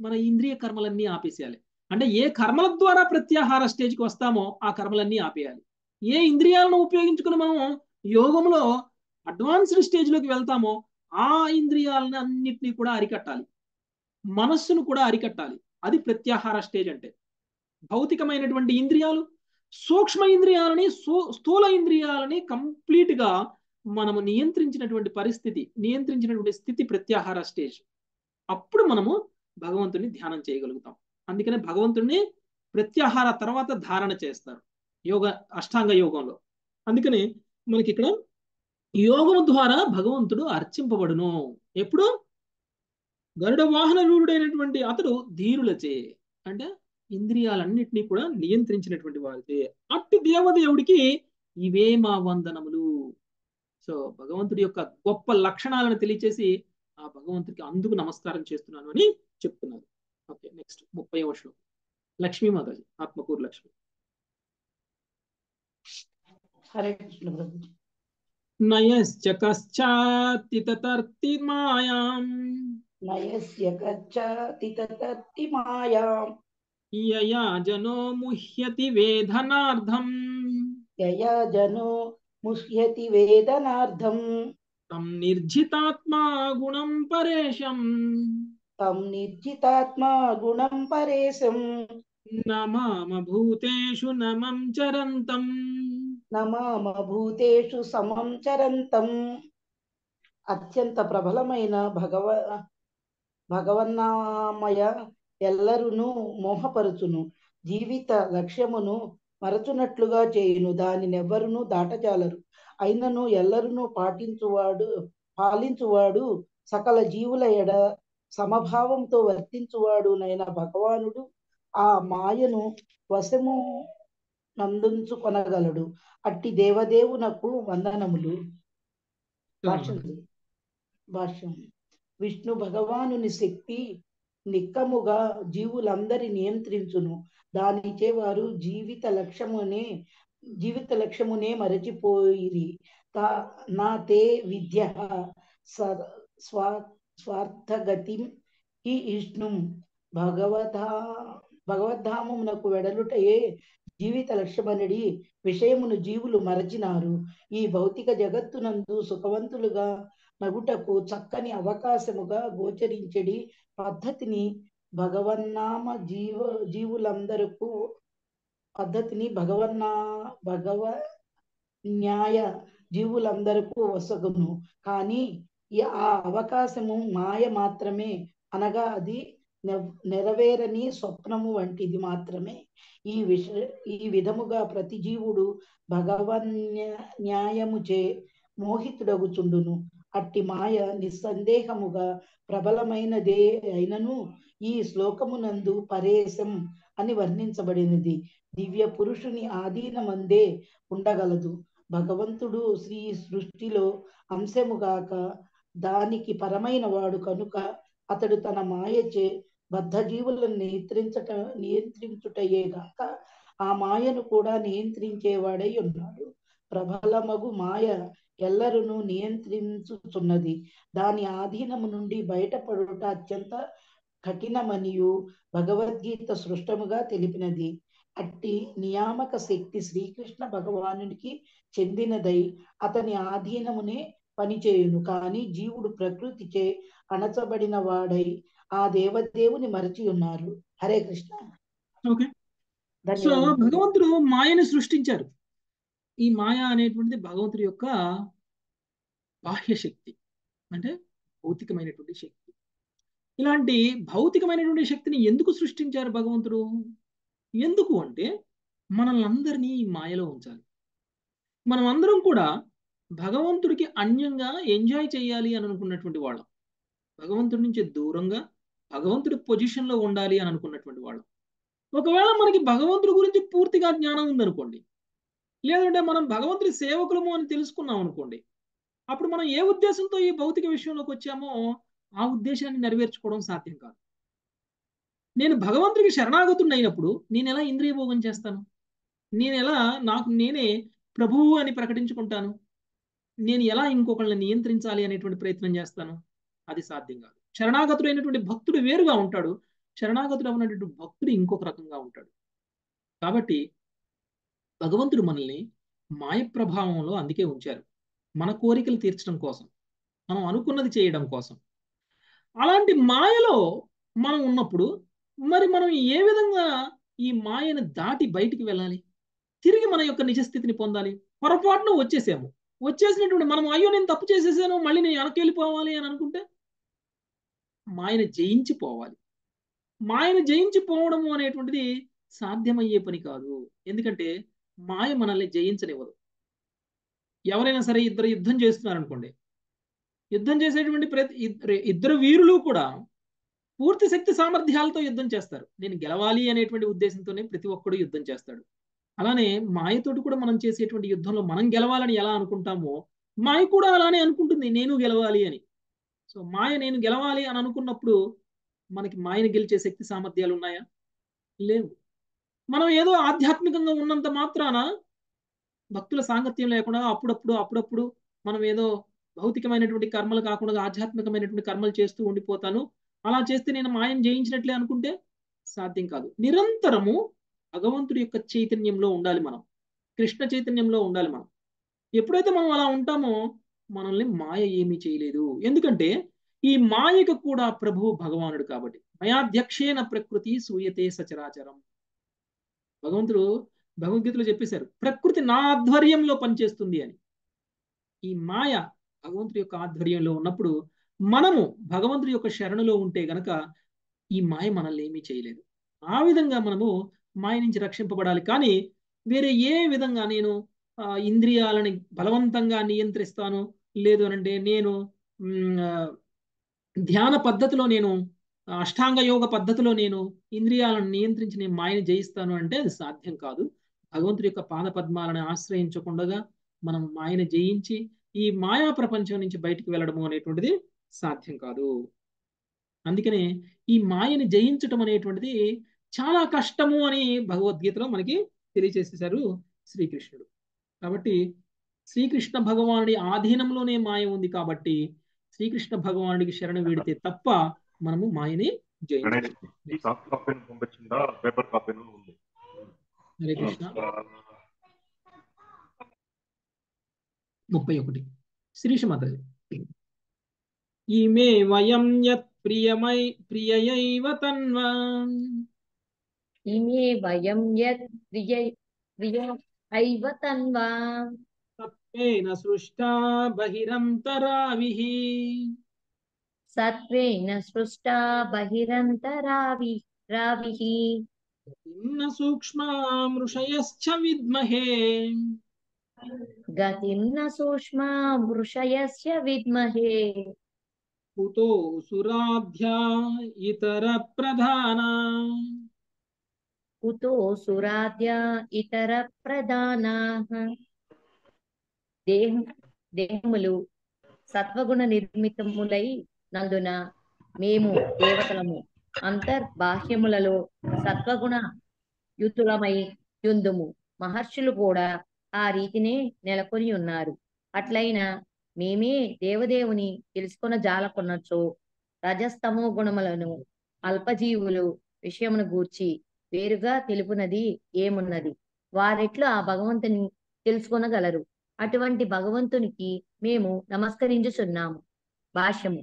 మన ఇంద్రియ కర్మలన్నీ ఆపేసేయాలి. అంటే ఏ కర్మల ద్వారా ప్రత్యాహార స్టేజ్కి వస్తామో ఆ కర్మలన్నీ ఆపేయాలి. ఏ ఇంద్రియాలను ఉపయోగించుకుని మనం యోగంలో అడ్వాన్స్డ్ స్టేజ్లోకి వెళ్తామో ఆ ఇంద్రియాలను అన్నిటినీ కూడా అరికట్టాలి. మనస్సును కూడా అరికట్టాలి. అది ప్రత్యాహార స్టేజ్ అంటే. భౌతికమైనటువంటి ఇంద్రియాలు సూక్ష్మ ఇంద్రియాలని స్థూల ఇంద్రియాలని కంప్లీట్గా మనము నియంత్రించినటువంటి పరిస్థితి నియంత్రించినటువంటి స్థితి ప్రత్యాహార స్టేజ్. అప్పుడు మనము భగవంతుని ధ్యానం చేయగలుగుతాం. అందుకనే భగవంతుడిని ప్రత్యాహార తర్వాత ధారణ చేస్తారు. యోగ అష్టాంగ యోగంలో. అందుకని మనకి ఇక్కడ యోగం ద్వారా భగవంతుడు అర్చింపబడును. ఎప్పుడు? గరుడ వాహన రూఢుడైనటువంటి అతడు ధీరులచే అంటే ఇంద్రియాలన్నింటినీ కూడా నియంత్రించినటువంటి వారితే అట్టి దేవదేవుడికి ఇవే మా వందనములు. సో భగవంతుడి యొక్క గొప్ప లక్షణాలను తెలియచేసి ఆ భగవంతుడికి అందుకు నమస్కారం చేస్తున్నాను అని చెప్తున్నారు. ఓకే నెక్స్ట్ ముప్పై వర్షం లక్ష్మీ మాతాజీ ఆత్మకూరు లక్ష్మి హరే కృష్ణ ప్రభుజీ నయశ్చ కశ్చాత్తితర్తి మాయాం నయస్య గచ్చాతి తతర్తి మాయాం యయా జనో ముహ్యతి వేదనార్థం యయా జనో ముష్యతి వేదనార్థం తం నిర్జితాత్మా గుణం పరేశం తం నిర్జితాత్మా గుణం పరేశం నమామ భూతేషు నమం చరంతం నమామ భూతేషు సమం చరంతం అత్యంత ప్రబలమైన భగవ భగవన్నామయ ఎల్లరును మోహపరుచును జీవిత లక్ష్యమును మరచునట్లుగా చేయును దానినెవ్వరును దాటజాలరు. అయినను ఎల్లరును పాటించువాడు పాలించువాడు సకల జీవుల ఎడ సమభావంతో వర్తించువాడునైన భగవానుడు ఆ మాయను వశము నందుంచుకొనగలడు. అట్టి దేవదేవునకు వందనములు. భాష్యం భాష్యం విష్ణు భగవానుని శక్తి నిక్కముగా జీవులందరి నియంత్రించును. దానిచే వారు జీవిత లక్ష్యమునే జీవిత లక్ష్యమునే మరచిపోయిరి. తా నా తే విద్య స్వా స్వార్థగతిం హి విష్ణు భగవధా భగవద్ధామమునకు వెడలుటయే జీవిత లక్ష్యమనడి విషయమును జీవులు మరచినారు. ఈ భౌతిక జగత్తునందు సుఖవంతులుగా నగుటకు చక్కని అవకాశముగా గోచరించడి పద్ధతిని భగవన్నామ జీవ జీవులందరకు పద్ధతిని భగవన్నా భగవ న్యాయ జీవులందరకు వసగును కానీ ఆ అవకాశము మాయ మాత్రమే అనగా అది నెరవేరని స్వప్నము వంటిది మాత్రమే. ఈ విష ఈ విధముగా ప్రతి జీవుడు భగవన్ న్యాయముచే మోహితుడగుచుండును. అట్టి మాయ నిస్సందేహముగా ప్రబలమైనదే అయినను ఈ శ్లోకమునందు పరేశం అని వర్ణించబడినది. దివ్య పురుషుని ఆధీనమందే ఉండగలదు. భగవంతుడు శ్రీ సృష్టిలో అంశముగాక దానికి పరమైన వాడు కనుక అతడు తన మాయచే బద్ధజీవులను నియంత్రించట నియంత్రించుటయే గాక ఆ మాయను కూడా నియంత్రించేవాడై ఉన్నాడు. ప్రబలమగు మాయ ఎల్లరును నియంత్రించుచున్నది. దాని ఆధీనము నుండి బయటపడుట అత్యంత కఠినమనియు భగవద్గీత సృష్టముగా తెలిపినది. అట్టి నియామక శక్తి శ్రీకృష్ణ భగవానునికి చెందినదై అతని ఆధీనమునే పనిచేయును కానీ జీవుడు ప్రకృతిచే అణచబడిన వాడై ఆ దేవదేవుని మరచి ఉన్నారు హరే కృష్ణ. ఓకే. సో భగవంతుడు మాయని సృష్టించారు ఈ మాయ అనేటువంటిది భగవంతుడి యొక్క బాహ్య శక్తి అంటే భౌతికమైనటువంటి శక్తి. ఇలాంటి భౌతికమైనటువంటి శక్తిని ఎందుకు సృష్టించారు భగవంతుడు? ఎందుకు అంటే మనల్ని అందరినీ ఈ మాయలో ఉంచాలి. మనం అందరం కూడా భగవంతుడికి అన్యంగా ఎంజాయ్ చేయాలి అని అనుకున్నటువంటి వాళ్ళం. భగవంతుడి నుంచి దూరంగా భగవంతుడి పొజిషన్లో ఉండాలి అని అనుకున్నటువంటి వాళ్ళం. ఒకవేళ మనకి భగవంతుడి గురించి పూర్తిగా జ్ఞానం ఉందనుకోండి లేదంటే మనం భగవంతుడి సేవకులము అని తెలుసుకున్నాం అనుకోండి అప్పుడు మనం ఏ ఉద్దేశంతో ఈ భౌతిక విషయంలోకి వచ్చామో ఆ ఉద్దేశాన్ని నెరవేర్చుకోవడం సాధ్యం కాదు. నేను భగవంతుడికి శరణాగతుడిని అయినప్పుడు నేను ఎలా ఇంద్రియభోగం చేస్తాను? నేను ఎలా నాకు నేనే ప్రభువు అని ప్రకటించుకుంటాను? నేను ఎలా ఇంకొకళ్ళని నియంత్రించాలి అనేటువంటి ప్రయత్నం చేస్తాను? అది సాధ్యం కాదు. శరణాగతుడు అయినటువంటి భక్తుడు వేరుగా ఉంటాడు. శరణాగతుడు అయినటువంటి భక్తుడు ఇంకొక రకంగా ఉంటాడు. కాబట్టి భగవంతుడు మనల్ని మాయ ప్రభావంలో అందుకే ఉంచారు. మన కోరికలు తీర్చడం కోసం మనం అనుకున్నది చేయడం కోసం. అలాంటి మాయలో మనం ఉన్నప్పుడు మరి మనం ఏ విధంగా ఈ మాయను దాటి బయటికి వెళ్ళాలి? తిరిగి మన యొక్క నిజస్థితిని పొందాలి? పొరపాటున వచ్చేసాము. వచ్చేసినటువంటి మనం అయ్యో నేను తప్పు చేసేసాను మళ్ళీ నేను వెనక్కి వెళ్ళిపోవాలి అని అనుకుంటే? మాయను జయించిపోవాలి. మాయను జయించిపోవడము అనేటువంటిది సాధ్యమయ్యే పని కాదు. ఎందుకంటే మాయ మనల్ని జయించనివ్వదు. ఎవరైనా సరే ఇద్దరు యుద్ధం చేస్తున్నారనుకోండి. యుద్ధం చేసేటువంటి ప్రతి ఇద్దరు ఇద్దరు వీరులు కూడా పూర్తి శక్తి సామర్థ్యాలతో యుద్ధం చేస్తారు. నేను గెలవాలి అనేటువంటి ఉద్దేశంతోనే ప్రతి ఒక్కడు యుద్ధం చేస్తాడు. అలానే మాయతోటి కూడా మనం చేసేటువంటి యుద్ధంలో మనం గెలవాలని ఎలా అనుకుంటామో మాయ కూడా అలానే అనుకుంటుంది నేను గెలవాలి అని. సో మాయ నేను గెలవాలి అని అనుకున్నప్పుడు మనకి మాయను గెలిచే శక్తి సామర్థ్యాలు ఉన్నాయా? లేవు. మనం ఏదో ఆధ్యాత్మికంగా ఉన్నంత మాత్రాన భక్తుల సాంగత్యం లేకుండా అప్పుడప్పుడు అప్పుడప్పుడు మనం ఏదో భౌతికమైనటువంటి కర్మలు కాకుండా ఆధ్యాత్మికమైనటువంటి కర్మలు చేస్తూ ఉండిపోతాను. అలా చేస్తే నేను మాయం జయించినట్లే అనుకుంటే సాధ్యం కాదు. నిరంతరము భగవంతుడి యొక్క చైతన్యంలో ఉండాలి మనం. కృష్ణ చైతన్యంలో ఉండాలి మనం. ఎప్పుడైతే మనం అలా ఉంటామో మనల్ని మాయ ఏమీ చేయలేదు. ఎందుకంటే ఈ మాయకు కూడా ప్రభువు భగవానుడు కాబట్టి. మయాధ్యక్షేన ప్రకృతి సూయతే సచరాచరం. భగవంతుడు భగవద్గీతలో చెప్పేశారు ప్రకృతి నా ఆధ్వర్యంలో పనిచేస్తుంది అని. ఈ మాయ భగవంతుడి యొక్క ఆధ్వర్యంలో ఉన్నప్పుడు మనము భగవంతుడి యొక్క శరణులో ఉంటే గనక ఈ మాయ మనల్ని ఏమీ చేయలేదు. ఆ విధంగా మనము మాయ నుంచి రక్షింపబడాలి. కానీ వేరే ఏ విధంగా నేను ఇంద్రియాలని బలవంతంగా నియంత్రిస్తాను? లేదు అనంటే నేను ధ్యాన పద్ధతిలో నేను అష్టాంగ యోగ పద్ధతిలో నేను ఇంద్రియాలను నియంత్రించి నేను మాయని జయిస్తాను అంటే అది సాధ్యం కాదు. భగవంతుడి యొక్క పాద పద్మాలను ఆశ్రయించకుండా మనం మాయని జయించి ఈ మాయా ప్రపంచం నుంచి బయటికి వెళ్ళడము అనేటువంటిది సాధ్యం కాదు. అందుకనే ఈ మాయని జయించటం అనేటువంటిది చాలా కష్టము అని భగవద్గీతలో మనకి తెలియజేసేశారు శ్రీకృష్ణుడు. కాబట్టి శ్రీకృష్ణ భగవానుడి ఆధీనంలోనే మాయ ఉంది కాబట్టి శ్రీకృష్ణ భగవానుడికి శరణ వేడితే తప్ప మనము మాయని హరే కృష్ణ. ముప్పై ఒకటి. శ్రీష మాతాజీ. ఈమే వయం యత్ ప్రియమై ప్రియయైవ తన్వా. ఇమే వయం యత్ ప్రియ ప్రియ ఐవ తన్వా సత్వేన సృష్టా బహిరంతరావిః సత్వేన సృష్టా బహిరంతరావి రావిః భిన్న సూక్ష్మామృషయశ్చ విద్మహే గతిన్న సూక్ష్మా వృషయస్య విద్మహే కుతో సురాధ్యా ఇతర ప్రధాన కుతో ఇతర ప్రధానా దేహ దేహములు సత్వగుణ నిర్మితములై నందున మేము దేవతలము. అంతర్బాహ్యములలో సత్వగుణ యుతులమై యుందుము. మహర్షులు కూడా ఆ రీతినే నెలకొని ఉన్నారు. అట్లయిన మేమే దేవదేవుని తెలుసుకున్న జాలకొనొచ్చు. రజస్తమో గుణములను అల్పజీవులు విషయమును గూర్చి వేరుగా తెలుపునది ఏమున్నది? వారెట్లు ఆ భగవంతుని తెలుసుకొనగలరు? అటువంటి భగవంతునికి మేము నమస్కరించుచున్నాము. భాష్యము.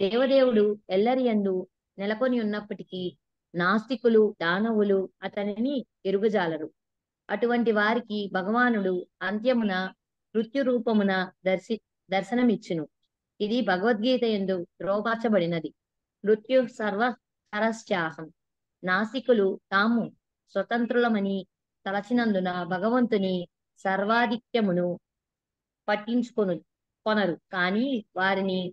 దేవదేవుడు ఎల్లరి యందు నెలకొని ఉన్నప్పటికీ నాస్తికులు దానవులు అతనిని ఎరుగజాలరు. అటువంటి వారికి భగవానుడు అంత్యమున మృత్యురూపమున దర్శి దర్శనమిచ్చును. ఇది భగవద్గీత ఎందు ధ్రువపరచబడినది మృత్యు సర్వ సరస్యాహం నాసికులు తాము స్వతంత్రులమని తలచినందున భగవంతుని సర్వాధిక్యమును పట్టించుకొను కొనరు. కానీ వారిని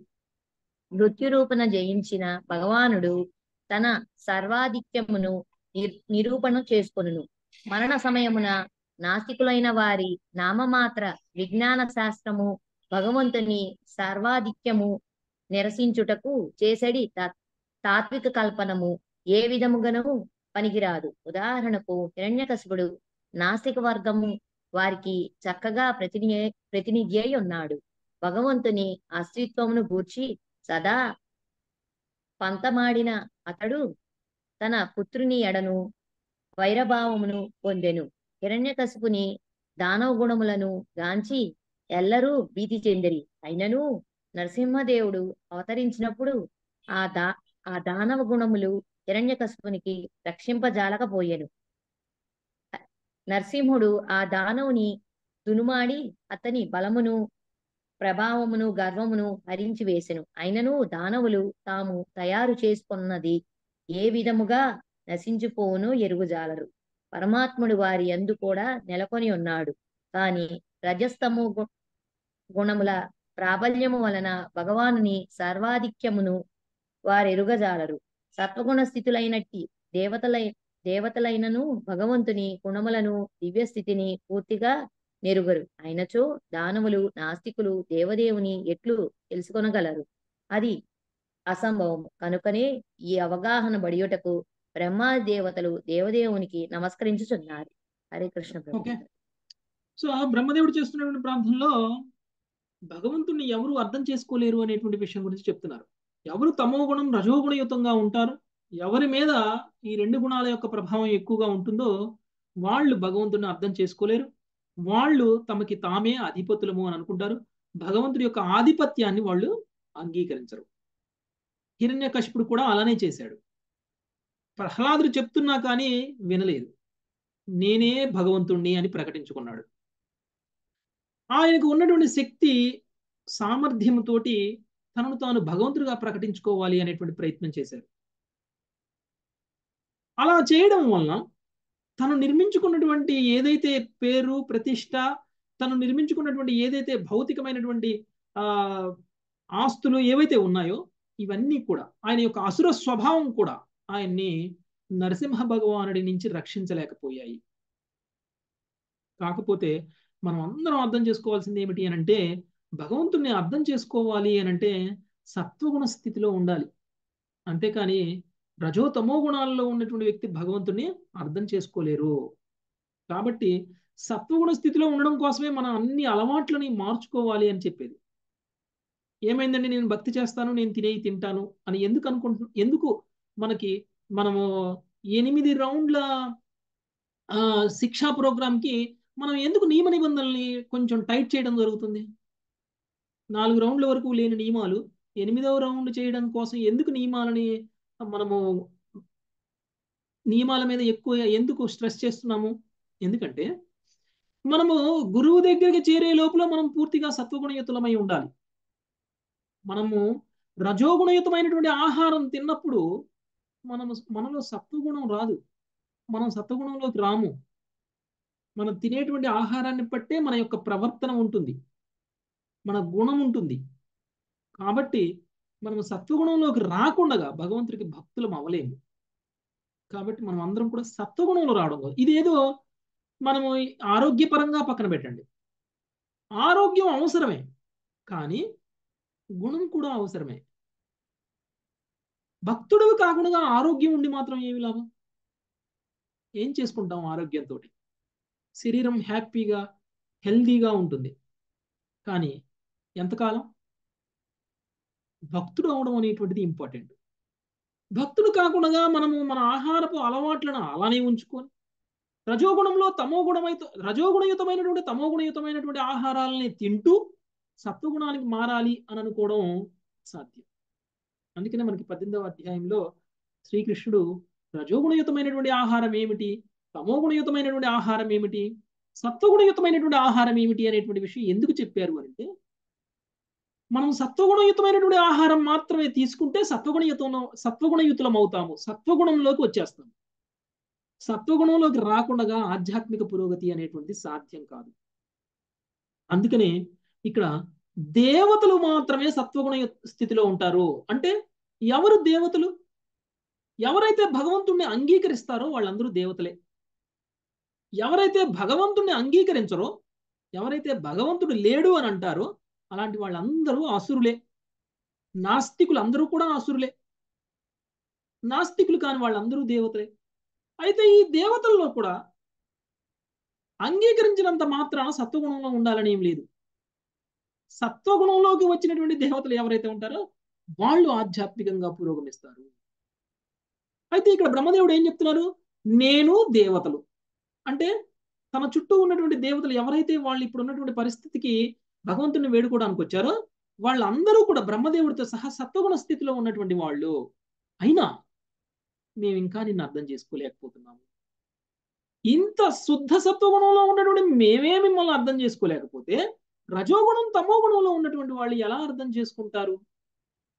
మృత్యురూపణ జయించిన భగవానుడు తన సర్వాధిక్యమును నిరూపణ చేసుకొనును. మరణ సమయమున నాస్తికులైన వారి నామమాత్ర విజ్ఞాన శాస్త్రము భగవంతుని సర్వాధిక్యము నిరసించుటకు చేసడి తాత్విక కల్పనము ఏ విధముగాను పనికిరాదు. ఉదాహరణకు హిరణ్యకశిపుడు నాస్తిక వర్గము వారికి చక్కగా ప్రతిని ప్రతినిధి అయి ఉన్నాడు భగవంతుని అస్తిత్వమును గూర్చి సదా పంతమాడిన అతడు తన పుత్రుని ఎడను వైరభావమును పొందెను. హిరణ్యకశిపుని దానవ గుణములను గాంచి ఎల్లరూ భీతి చెందిరి. అయినను నరసింహదేవుడు అవతరించినప్పుడు ఆ దా ఆ దానవ గుణములు హిరణ్యకశిపునికి రక్షింపజాలకపోయెను. నరసింహుడు ఆ దానవుని దునుమాడి అతని బలమును ప్రభావమును గర్వమును హరించి వేసెను. అయినను దానవులు తాము తయారు చేసుకున్నది ఏ విధముగా నశించిపోవును ఎరుగుజాలరు. పరమాత్ముడు వారి యందు కూడా నెలకొని ఉన్నాడు. కాని రజస్తము గుణముల ప్రాబల్యము వలన భగవానుని సర్వాధిక్యమును వారెరుగజాలరు. సత్వగుణ స్థితులైనట్టి దేవతలై దేవతలైనను భగవంతుని గుణములను దివ్య స్థితిని పూర్తిగా నెరుగరు. అయినచో దానవులు నాస్తికులు దేవదేవుని ఎట్లు తెలుసుకొనగలరు? అది అసంభవము. కనుకనే ఈ అవగాహన బడియుటకు బ్రహ్మాది దేవతలు దేవదేవునికి నమస్కరించుచున్నారు. హరే కృష్ణ సో ఆ బ్రహ్మదేవుడు చేస్తున్నటువంటి ప్రాంతంలో భగవంతుణ్ణి ఎవరు అర్థం చేసుకోలేరు అనేటువంటి విషయం గురించి చెప్తున్నారు. ఎవరు తమో గుణం రజోగుణయుతంగా ఉంటారు? ఎవరి మీద ఈ రెండు గుణాల యొక్క ప్రభావం ఎక్కువగా ఉంటుందో వాళ్ళు భగవంతుడిని అర్థం చేసుకోలేరు. వాళ్ళు తమకి తామే అధిపతులము అని అనుకుంటారు. భగవంతుడి యొక్క ఆధిపత్యాన్ని వాళ్ళు అంగీకరించరు. హిరణ్యకశిపుడు కూడా అలానే చేశాడు. ప్రహ్లాదుడు చెప్తున్నా కానీ వినలేదు. నేనే భగవంతుణ్ణి అని ప్రకటించుకున్నాడు. ఆయనకు ఉన్నటువంటి శక్తి సామర్థ్యంతోటి తనను తాను భగవంతుడిగా ప్రకటించుకోవాలి అనేటువంటి ప్రయత్నం చేశారు అలా చేయడం వలన తను నిర్మించుకున్నటువంటి ఏదైతే పేరు ప్రతిష్ట తను నిర్మించుకున్నటువంటి ఏదైతే భౌతికమైనటువంటి ఆ ఆస్తులు ఏవైతే ఉన్నాయో ఇవన్నీ కూడా ఆయన యొక్క అసుర స్వభావం కూడా ఆయన్ని నరసింహ భగవానుడి నుంచి రక్షించలేకపోయాయి. కాకపోతే మనం అందరం అర్థం చేసుకోవాల్సింది ఏమిటి అని అంటే భగవంతుణ్ణి అర్థం చేసుకోవాలి అని అంటే సత్వగుణ స్థితిలో ఉండాలి. అంతేకాని రజోతమో గుణాల్లో ఉన్నటువంటి వ్యక్తి భగవంతుణ్ణి అర్థం చేసుకోలేరు. కాబట్టి సత్వగుణ స్థితిలో ఉండడం కోసమే మనం అన్ని అలవాట్లని మార్చుకోవాలి అని చెప్పేది. ఏమైందండి? నేను భక్తి చేస్తాను నేను తినేవి తింటాను అని ఎందుకు అనుకుంటు ఎందుకు మనకి మనము ఎనిమిది రౌండ్ల శిక్షా ప్రోగ్రాంకి మనం ఎందుకు నియమ నిబంధనల్ని కొంచెం టైట్ చేయడం జరుగుతుంది? నాలుగు రౌండ్ల వరకు లేని నియమాలు ఎనిమిదవ రౌండ్ చేయడం కోసం ఎందుకు నియమాలని మనము నియమాల మీద ఎక్కువ ఎందుకు స్ట్రెస్ చేస్తున్నాము? ఎందుకంటే మనము గురువు దగ్గరికి చేరే లోపల మనం పూర్తిగా సత్వగుణయుతులమై ఉండాలి. మనము రజోగుణయుతమైనటువంటి ఆహారం తిన్నప్పుడు మనము మనలో సత్వగుణం రాదు. మనం సత్వగుణంలోకి రాము. మనం తినేటువంటి ఆహారాన్ని బట్టే మన యొక్క ప్రవర్తన ఉంటుంది. మన గుణం ఉంటుంది. కాబట్టి మనం సత్వగుణంలోకి రాకుండా భగవంతుడికి భక్తులం అవ్వలేము. కాబట్టి మనం అందరం కూడా సత్వగుణంలో రావడం కాదు ఇదేదో మనము ఆరోగ్యపరంగా పక్కన పెట్టండి. ఆరోగ్యం అవసరమే కానీ గుణం కూడా అవసరమే. భక్తుడు కాకుండా ఆరోగ్యం ఉండి మాత్రం ఏమి లాభం? ఏం చేసుకుంటాం ఆరోగ్యంతో శరీరం హ్యాపీగా హెల్దీగా ఉంటుంది. కానీ ఎంతకాలం? భక్తుడు అవడం అనేటువంటిది ఇంపార్టెంట్. భక్తుడు కాకుండా మనము మన ఆహారపు అలవాట్లను అలానే ఉంచుకొని రజోగుణంలో తమోగుణమైత రజోగుణయుతమైనటువంటి తమోగుణయుతమైనటువంటి ఆహారాలని తింటూ సత్వగుణానికి మారాలి అని అనుకోవడం సాధ్యం. అందుకనే మనకి పద్దెనిమిదవ అధ్యాయంలో శ్రీకృష్ణుడు రజోగుణయుతమైనటువంటి ఆహారం ఏమిటి? తమోగుణయుతమైనటువంటి ఆహారం ఏమిటి? సత్వగుణయుతమైనటువంటి ఆహారం ఏమిటి అనేటువంటి విషయం ఎందుకు చెప్పారు అంటే మనం సత్వగుణయుతమైనటువంటి ఆహారం మాత్రమే తీసుకుంటే సత్వగుణయుతం సత్వగుణయుతులం అవుతాము సత్వగుణంలోకి వచ్చేస్తాము సత్వగుణంలోకి రాకుండా ఆధ్యాత్మిక పురోగతి అనేటువంటి సాధ్యం కాదు. అందుకనే ఇక్కడ దేవతలు మాత్రమే సత్వగుణ స్థితిలో ఉంటారు. అంటే ఎవరు దేవతలు? ఎవరైతే భగవంతుణ్ణి అంగీకరిస్తారో వాళ్ళందరూ దేవతలే. ఎవరైతే భగవంతుణ్ణి అంగీకరించరో ఎవరైతే భగవంతుడు లేడు అని అంటారో అలాంటి వాళ్ళందరూ అసురులే. నాస్తికులు అందరూ కూడా అసురులే. నాస్తికులు కాని వాళ్ళందరూ దేవతలే. అయితే ఈ దేవతల్లో కూడా అంగీకరించినంత మాత్రాన సత్వగుణంలో ఉండాలని ఏం లేదు. సత్వగుణంలోకి వచ్చినటువంటి దేవతలు ఎవరైతే ఉంటారో వాళ్ళు ఆధ్యాత్మికంగా పురోగమిస్తారు. అయితే ఇక్కడ బ్రహ్మదేవుడు ఏం చెప్తున్నారు నేను దేవతలు. అంటే తన చుట్టూ ఉన్నటువంటి దేవతలు ఎవరైతే వాళ్ళు ఇప్పుడు ఉన్నటువంటి పరిస్థితికి భగవంతుని వేడుకోవడానికి వచ్చారో వాళ్ళందరూ కూడా బ్రహ్మదేవుడితో సహా సత్వగుణ స్థితిలో ఉన్నటువంటి వాళ్ళు. అయినా మేము ఇంకా నిన్ను అర్థం చేసుకోలేకపోతున్నాము. ఇంత శుద్ధ సత్వగుణంలో ఉన్నటువంటి మేమే మిమ్మల్ని అర్థం చేసుకోలేకపోతే రజోగుణం తమో గుణంలో ఉన్నటువంటి వాళ్ళు ఎలా అర్థం చేసుకుంటారు?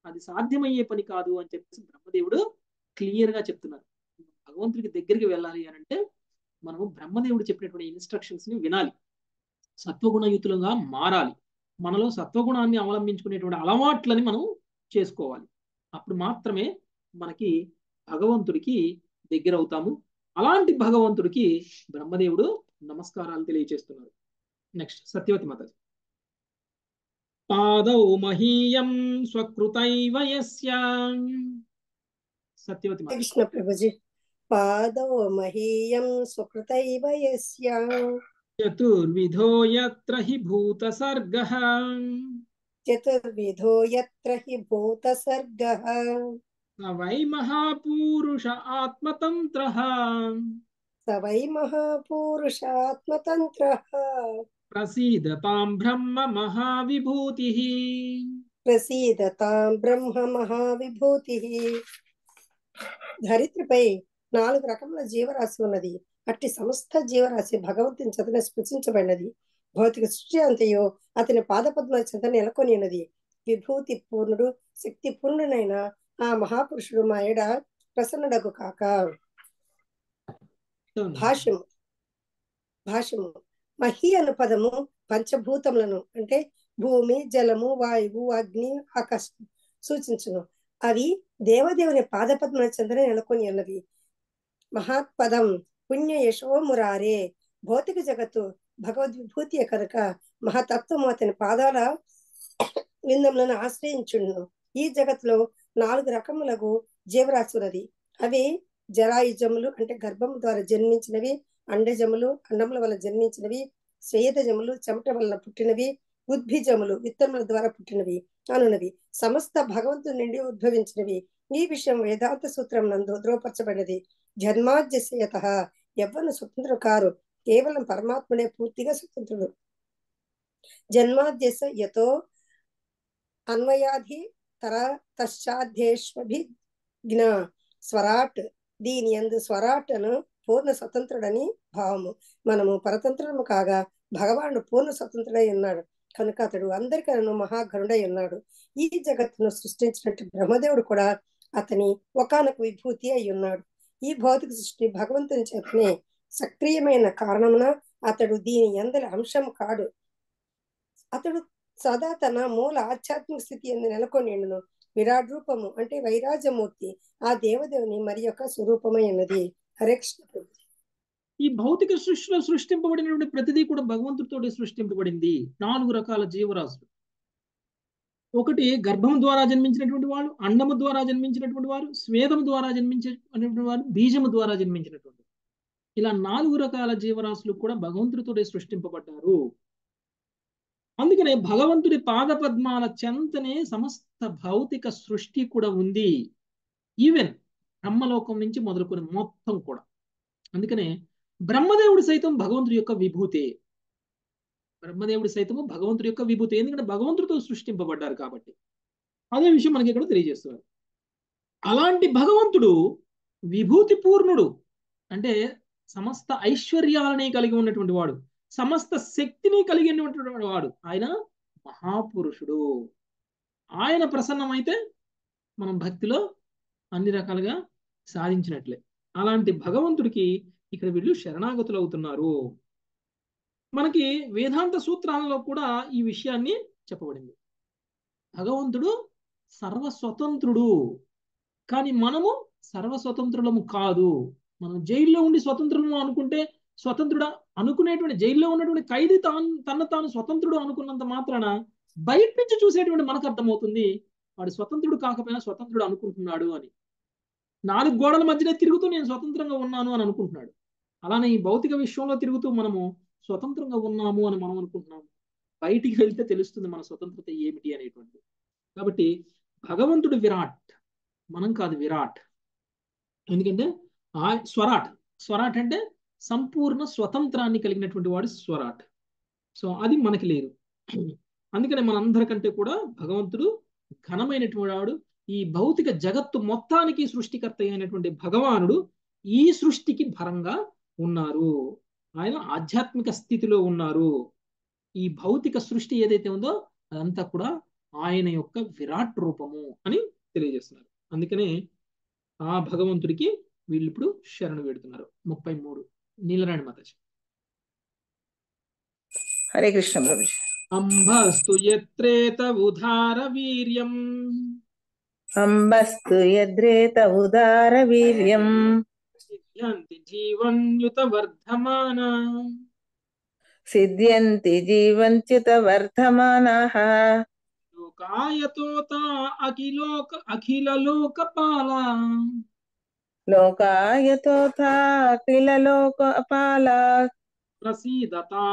అది సాధ్యమయ్యే పని కాదు అని చెప్పేసి బ్రహ్మదేవుడు క్లియర్గా చెప్తున్నారు. భగవంతుడికి దగ్గరికి వెళ్ళాలి అని అంటే మనము బ్రహ్మదేవుడు చెప్పినటువంటి ఇన్స్ట్రక్షన్స్ని వినాలి. సత్వగుణయుతులుగా మారాలి. మనలో సత్వగుణాన్ని అవలంబించుకునేటువంటి అలవాట్లని మనం చేసుకోవాలి. అప్పుడు మాత్రమే మనకి భగవంతుడికి దగ్గర అవుతాము అలాంటి భగవంతుడికి బ్రహ్మదేవుడు నమస్కారాలు తెలియచేస్తున్నారు. నెక్స్ట్ సత్యవతి మాత పాదౌ మహీయం స్వకృతైవయస్య సత్యవతి కృష్ణ ప్రభుజీ. పాదౌ మహీయం సుకృతైవ యస్య చతుర్విధో యత్ర హి భూత సర్గ చతుర్విధో యత్ర హి భూత సర్గః వై మహాపూరుష ఆత్మతంత్ర స వై మహాపూరుషాత్మతంత్రః ప్రసీదతాం బ్రహ్మ మహావిభూతి ప్రసీదతాం బ్రహ్మ మహావిభూతిః ధరిత్రిపై నాలుగు రకముల జీవరాశి ఉన్నది. అట్టి సమస్త జీవరాశి భగవంతుని చెంతన స్పృశించబడినది భౌతిక సృష్టి అంతయో అతని పాదపద్మ చెంత నెలకొని ఉన్నది విభూతి పూర్ణుడు శక్తి పూర్ణుడైన ఆ మహాపురుషుడు మా ఎడ ప్రసన్నుడగు కాక. భాష్యము. భాష్యము. మహి అను పదము పంచభూతములను అంటే భూమి జలము వాయువు అగ్ని ఆకాశం సూచించును. అవి దేవదేవుని పాదపద్మ చెందన నెలకొని ఉన్నవి. మహాత్పదం. పుణ్య యశోమురారే భౌతిక జగత్తు భగవద్విభూతి కనుక మహాతత్వము అతని పాదాల విందములను ఆశ్రయించుండును ఈ జగత్తులో నాలుగు రకములకు జీవరాశి ఉన్నది అవి జరాయుజములు అంటే గర్భం ద్వారా జన్మించినవి అండజములు అండముల వల్ల జన్మించినవి స్వేదజములు చెమట వలన పుట్టినవి ఉద్భిజములు విత్తనముల ద్వారా పుట్టినవి అనున్నవి సమస్త భగవంతుడి నుండి ఉద్భవించినవి. ఈ విషయం వేదాంత సూత్రం నందు ధ్రువపరచబడినది జన్మాద్యత ఎవ్వరు స్వతంత్రుడు కారు కేవలం పరమాత్మనే పూర్తిగా స్వతంత్రుడు. జన్మాద్యస యతో అన్వయాధి తర తశ్చాధ్యేష్వభిజ్ఞ స్వరాట్ దీని ఎందు స్వరాట్ అను పూర్ణ స్వతంత్రుడని భావము. మనము పరతంత్రము కాగా భగవానుడు పూర్ణ స్వతంత్రుడై ఉన్నాడు. కనుక అతడు అందరికను మహాగరుడై ఉన్నాడు. ఈ జగత్తును సృష్టించినట్టు బ్రహ్మదేవుడు కూడా అతని ఒకానొక విభూతి అయి ఉన్నాడు. ఈ భౌతిక సృష్టి భగవంతుని చేతనే సక్రియమైన కారణమున అతడు దీని ఎందలి అంశం కాడు. అతడు సదా తన మూల ఆధ్యాత్మిక స్థితి ఎందు నెలకొనిండును విరాట్ రూపము అంటే వైరాజమూర్తి ఆ దేవదేవుని మరి యొక్క స్వరూపమై ఉన్నది. హరే కృష్ణ ఈ భౌతిక సృష్టిలో సృష్టింపబడినటువంటి ప్రతిదీ కూడా భగవంతుడితో సృష్టింపబడింది. నాలుగు రకాల జీవరాశులు. ఒకటి గర్భం ద్వారా జన్మించినటువంటి వాళ్ళు అండము ద్వారా జన్మించినటువంటి వారు స్వేదము ద్వారా జన్మించినటువంటి వారు బీజము ద్వారా జన్మించినటువంటి ఇలా నాలుగు రకాల జీవరాశులు కూడా భగవంతుడితోటి సృష్టింపబడ్డారు. అందుకనే భగవంతుడి పాద పద్మాల చెంతనే సమస్త భౌతిక సృష్టి కూడా ఉంది. ఈవెన్ బ్రహ్మలోకం నుంచి మొదలుకొని మొత్తం కూడా. అందుకనే బ్రహ్మదేవుడు సైతం భగవంతుడి యొక్క విభూతే. బ్రహ్మదేవుడు సైతము భగవంతుడి యొక్క విభూతి. ఎందుకంటే భగవంతుడితో సృష్టింపబడ్డారు కాబట్టి. అదే విషయం మనకి ఇక్కడ తెలియజేస్తున్నారు. అలాంటి భగవంతుడు విభూతి పూర్ణుడు అంటే సమస్త ఐశ్వర్యాలని కలిగి ఉన్నటువంటి వాడు. సమస్త శక్తిని కలిగి ఉన్నటువంటి వాడు. ఆయన మహాపురుషుడు. ఆయన ప్రసన్నమైతే మనం భక్తిలో అన్ని రకాలుగా సాధించినట్లే. అలాంటి భగవంతుడికి ఇక్కడ వీళ్ళు శరణాగతులు అవుతున్నారు మనకి వేదాంత సూత్రాలలో కూడా ఈ విషయాన్ని చెప్పబడింది. భగవంతుడు సర్వస్వతంత్రుడు. కానీ మనము సర్వస్వతంత్రులము కాదు. మనం జైల్లో ఉండి స్వతంత్రులము అనుకుంటే స్వతంత్రుడ అనుకునేటువంటి జైల్లో ఉన్నటువంటి ఖైదీ తాను తన తాను స్వతంత్రుడు అనుకున్నంత మాత్రాన బయట నుంచి చూసేటువంటి మనకు అర్థమవుతుంది వాడు స్వతంత్రుడు కాకపోయినా స్వతంత్రుడు అనుకుంటున్నాడు అని. నాలుగు గోడల మధ్యనే తిరుగుతూ నేను స్వతంత్రంగా ఉన్నాను అని అనుకుంటున్నాడు. అలానే ఈ భౌతిక విశ్వంలో తిరుగుతూ మనము స్వతంత్రంగా ఉన్నాము అని మనం అనుకుంటున్నాము. బయటికి వెళ్తే తెలుస్తుంది మన స్వతంత్రత ఏమిటి అనేటువంటి కాబట్టి భగవంతుడు విరాట్ మనం కాదు విరాట్. ఎందుకంటే ఆ స్వరాట్ స్వరాట్ అంటే సంపూర్ణ స్వతంత్రాన్ని కలిగినటువంటి వాడు స్వరాట్. సో అది మనకి లేదు. అందుకనే మనందరికంటే కూడా భగవంతుడు ఘనమైనటువంటి వాడు ఈ భౌతిక జగత్తు మొత్తానికి సృష్టికర్త అయినటువంటి భగవానుడు ఈ సృష్టికి భరంగా ఉన్నారు. ఆయన ఆధ్యాత్మిక స్థితిలో ఉన్నారు. ఈ భౌతిక సృష్టి ఏదైతే ఉందో అదంతా కూడా ఆయన యొక్క విరాట్ రూపము అని తెలియజేస్తున్నారు. అందుకనే ఆ భగవంతుడికి వీళ్ళు ఇప్పుడు శరణు వేడుతున్నారు. ముప్పై మూడు. నీలరాణి మాతాజీ. హరే కృష్ణ ప్రభుజీ. అంబస్తు ఉదార వీర్యం. అంబస్తు యద్రేత ఉదార వీర్యం. सिद्ध्यन्ति जीवन्युत वर्धमानाः सिद्ध्यन्ति जीवन्त्युत वर्धमानाः लोकायतोता अखिलोक अखिललोकपाला। लोकायतोथा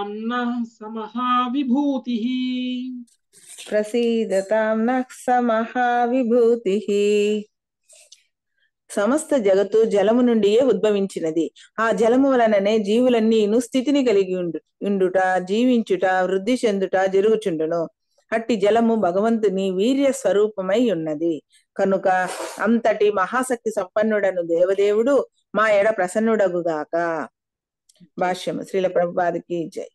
नः समहाविभूतिः। प्रसीदतां नः समहाविभूतिः। సమస్త జగత్తు జలము నుండియే ఉద్భవించినది. ఆ జలము వలననే జీవులన్నీను స్థితిని కలిగి ఉండు ఉండుట జీవించుట వృద్ధి చెందుట జరుగుచుండును. అట్టి జలము భగవంతుని వీర్య స్వరూపమై ఉన్నది. కనుక అంతటి మహాశక్తి సంపన్నుడను దేవదేవుడు మా ఎడ ప్రసన్నుడగుగాక. భాష్యము. శ్రీల ప్రభుపాదికి జై.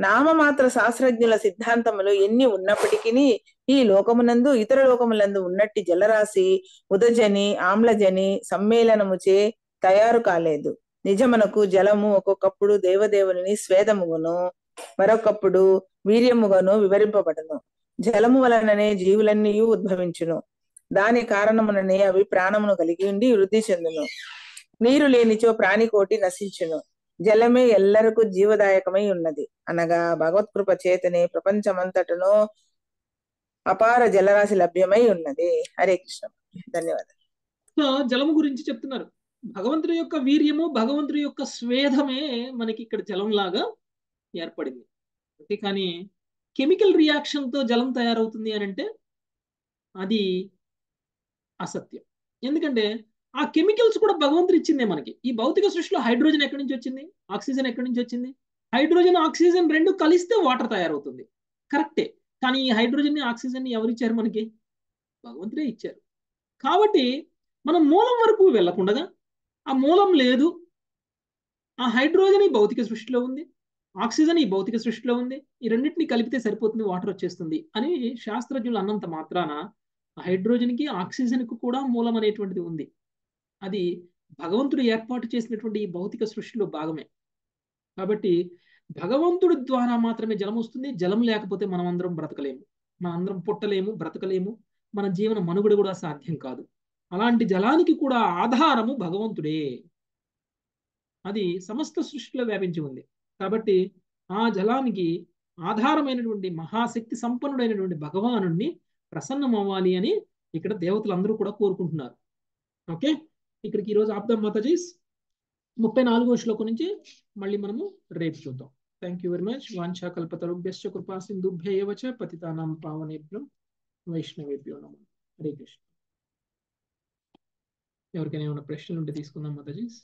నామమాత్ర శాస్త్రజ్ఞుల సిద్ధాంతములు ఎన్ని ఉన్నప్పటికీ ఈ లోకమునందు ఇతర లోకములందు ఉన్నట్టి జలరాశి ఉదజని ఆమ్లజని సమ్మేళనముచే తయారు కాలేదు. నిజమునకు జలము ఒక్కొక్కప్పుడు దేవదేవుని స్వేదముగును మరొకప్పుడు వీర్యముగాను వివరింపబడను. జలము వలననే జీవులన్నీ ఉద్భవించును. దాని కారణముననే అవి ప్రాణమును కలిగి ఉండి వృద్ధి చెందును. నీరు లేనిచో ప్రాణికోటి నశించును. జలమే ఎల్లరకు జీవదాయకమై ఉన్నది. అనగా భగవత్కృప చేతనే ప్రపంచమంతటను అపార జలరాశి లభ్యమై ఉన్నది. హరే కృష్ణ. ధన్యవాదాలు. జలము గురించి చెప్తున్నారు. భగవంతుడి యొక్క వీర్యము భగవంతుడి యొక్క స్వేదమే మనకి ఇక్కడ జలం లాగా ఏర్పడింది. అంతేకాని కానీ కెమికల్ రియాక్షన్తో జలం తయారవుతుంది అని అంటే అది అసత్యం. ఎందుకంటే ఆ కెమికల్స్ కూడా భగవంతుడు ఇచ్చిందే మనకి. ఈ భౌతిక సృష్టిలో హైడ్రోజన్ ఎక్కడి నుంచి వచ్చింది? ఆక్సిజన్ ఎక్కడి నుంచి వచ్చింది? హైడ్రోజన్ ఆక్సిజన్ రెండు కలిస్తే వాటర్ తయారవుతుంది. కరెక్టే. కానీ ఈ హైడ్రోజన్ని ఆక్సిజన్ని ఎవరు ఇచ్చారు మనకి? భగవంతుడే ఇచ్చారు. కాబట్టి మనం మూలం వరకు వెళ్ళకుండా ఆ మూలం లేదు. ఆ హైడ్రోజన్ ఈ భౌతిక సృష్టిలో ఉంది. ఆక్సిజన్ ఈ భౌతిక సృష్టిలో ఉంది. ఈ రెండింటిని కలిపితే సరిపోతుంది వాటర్ వచ్చేస్తుంది అని శాస్త్రజ్ఞులు అన్నంత మాత్రాన హైడ్రోజన్కి ఆక్సిజన్కి కూడా మూలం అనేటువంటిది ఉంది. అది భగవంతుడు ఏర్పాటు చేసినటువంటి ఈ భౌతిక సృష్టిలో భాగమే. కాబట్టి భగవంతుడి ద్వారా మాత్రమే జలం వస్తుంది. జలం లేకపోతే మనం అందరం బ్రతకలేము. మనందరం పుట్టలేము బ్రతకలేము. మన జీవన మనుగడ కూడా సాధ్యం కాదు. అలాంటి జలానికి కూడా ఆధారము భగవంతుడే. అది సమస్త సృష్టిలో వ్యాపించి ఉంది. కాబట్టి ఆ జలానికి ఆధారమైనటువంటి మహాశక్తి సంపన్నుడైనటువంటి భగవానుణ్ణి ప్రసన్నం అవ్వాలి అని ఇక్కడ దేవతలందరూ కూడా కోరుకుంటున్నారు. ఓకే? ఇక్కడికి ఈరోజు ఆప్దాం మాతాజీస్ ముప్పై నాలుగో శ్లోకం నుంచి మళ్ళీ మనము రేపు చూద్దాం. థ్యాంక్ యూ వెరీ మచ్ వాంఛా కల్పతరుభ్యశ్చ కృపా సింధుభ్య చ పతితానాం పావనేభ్యం వైష్ణవేభ్యో నమ హరే కృష్ణ ఎవరికైనా ఏమైనా ప్రశ్నలు ఉంటే తీసుకుందాం మాతాజీస్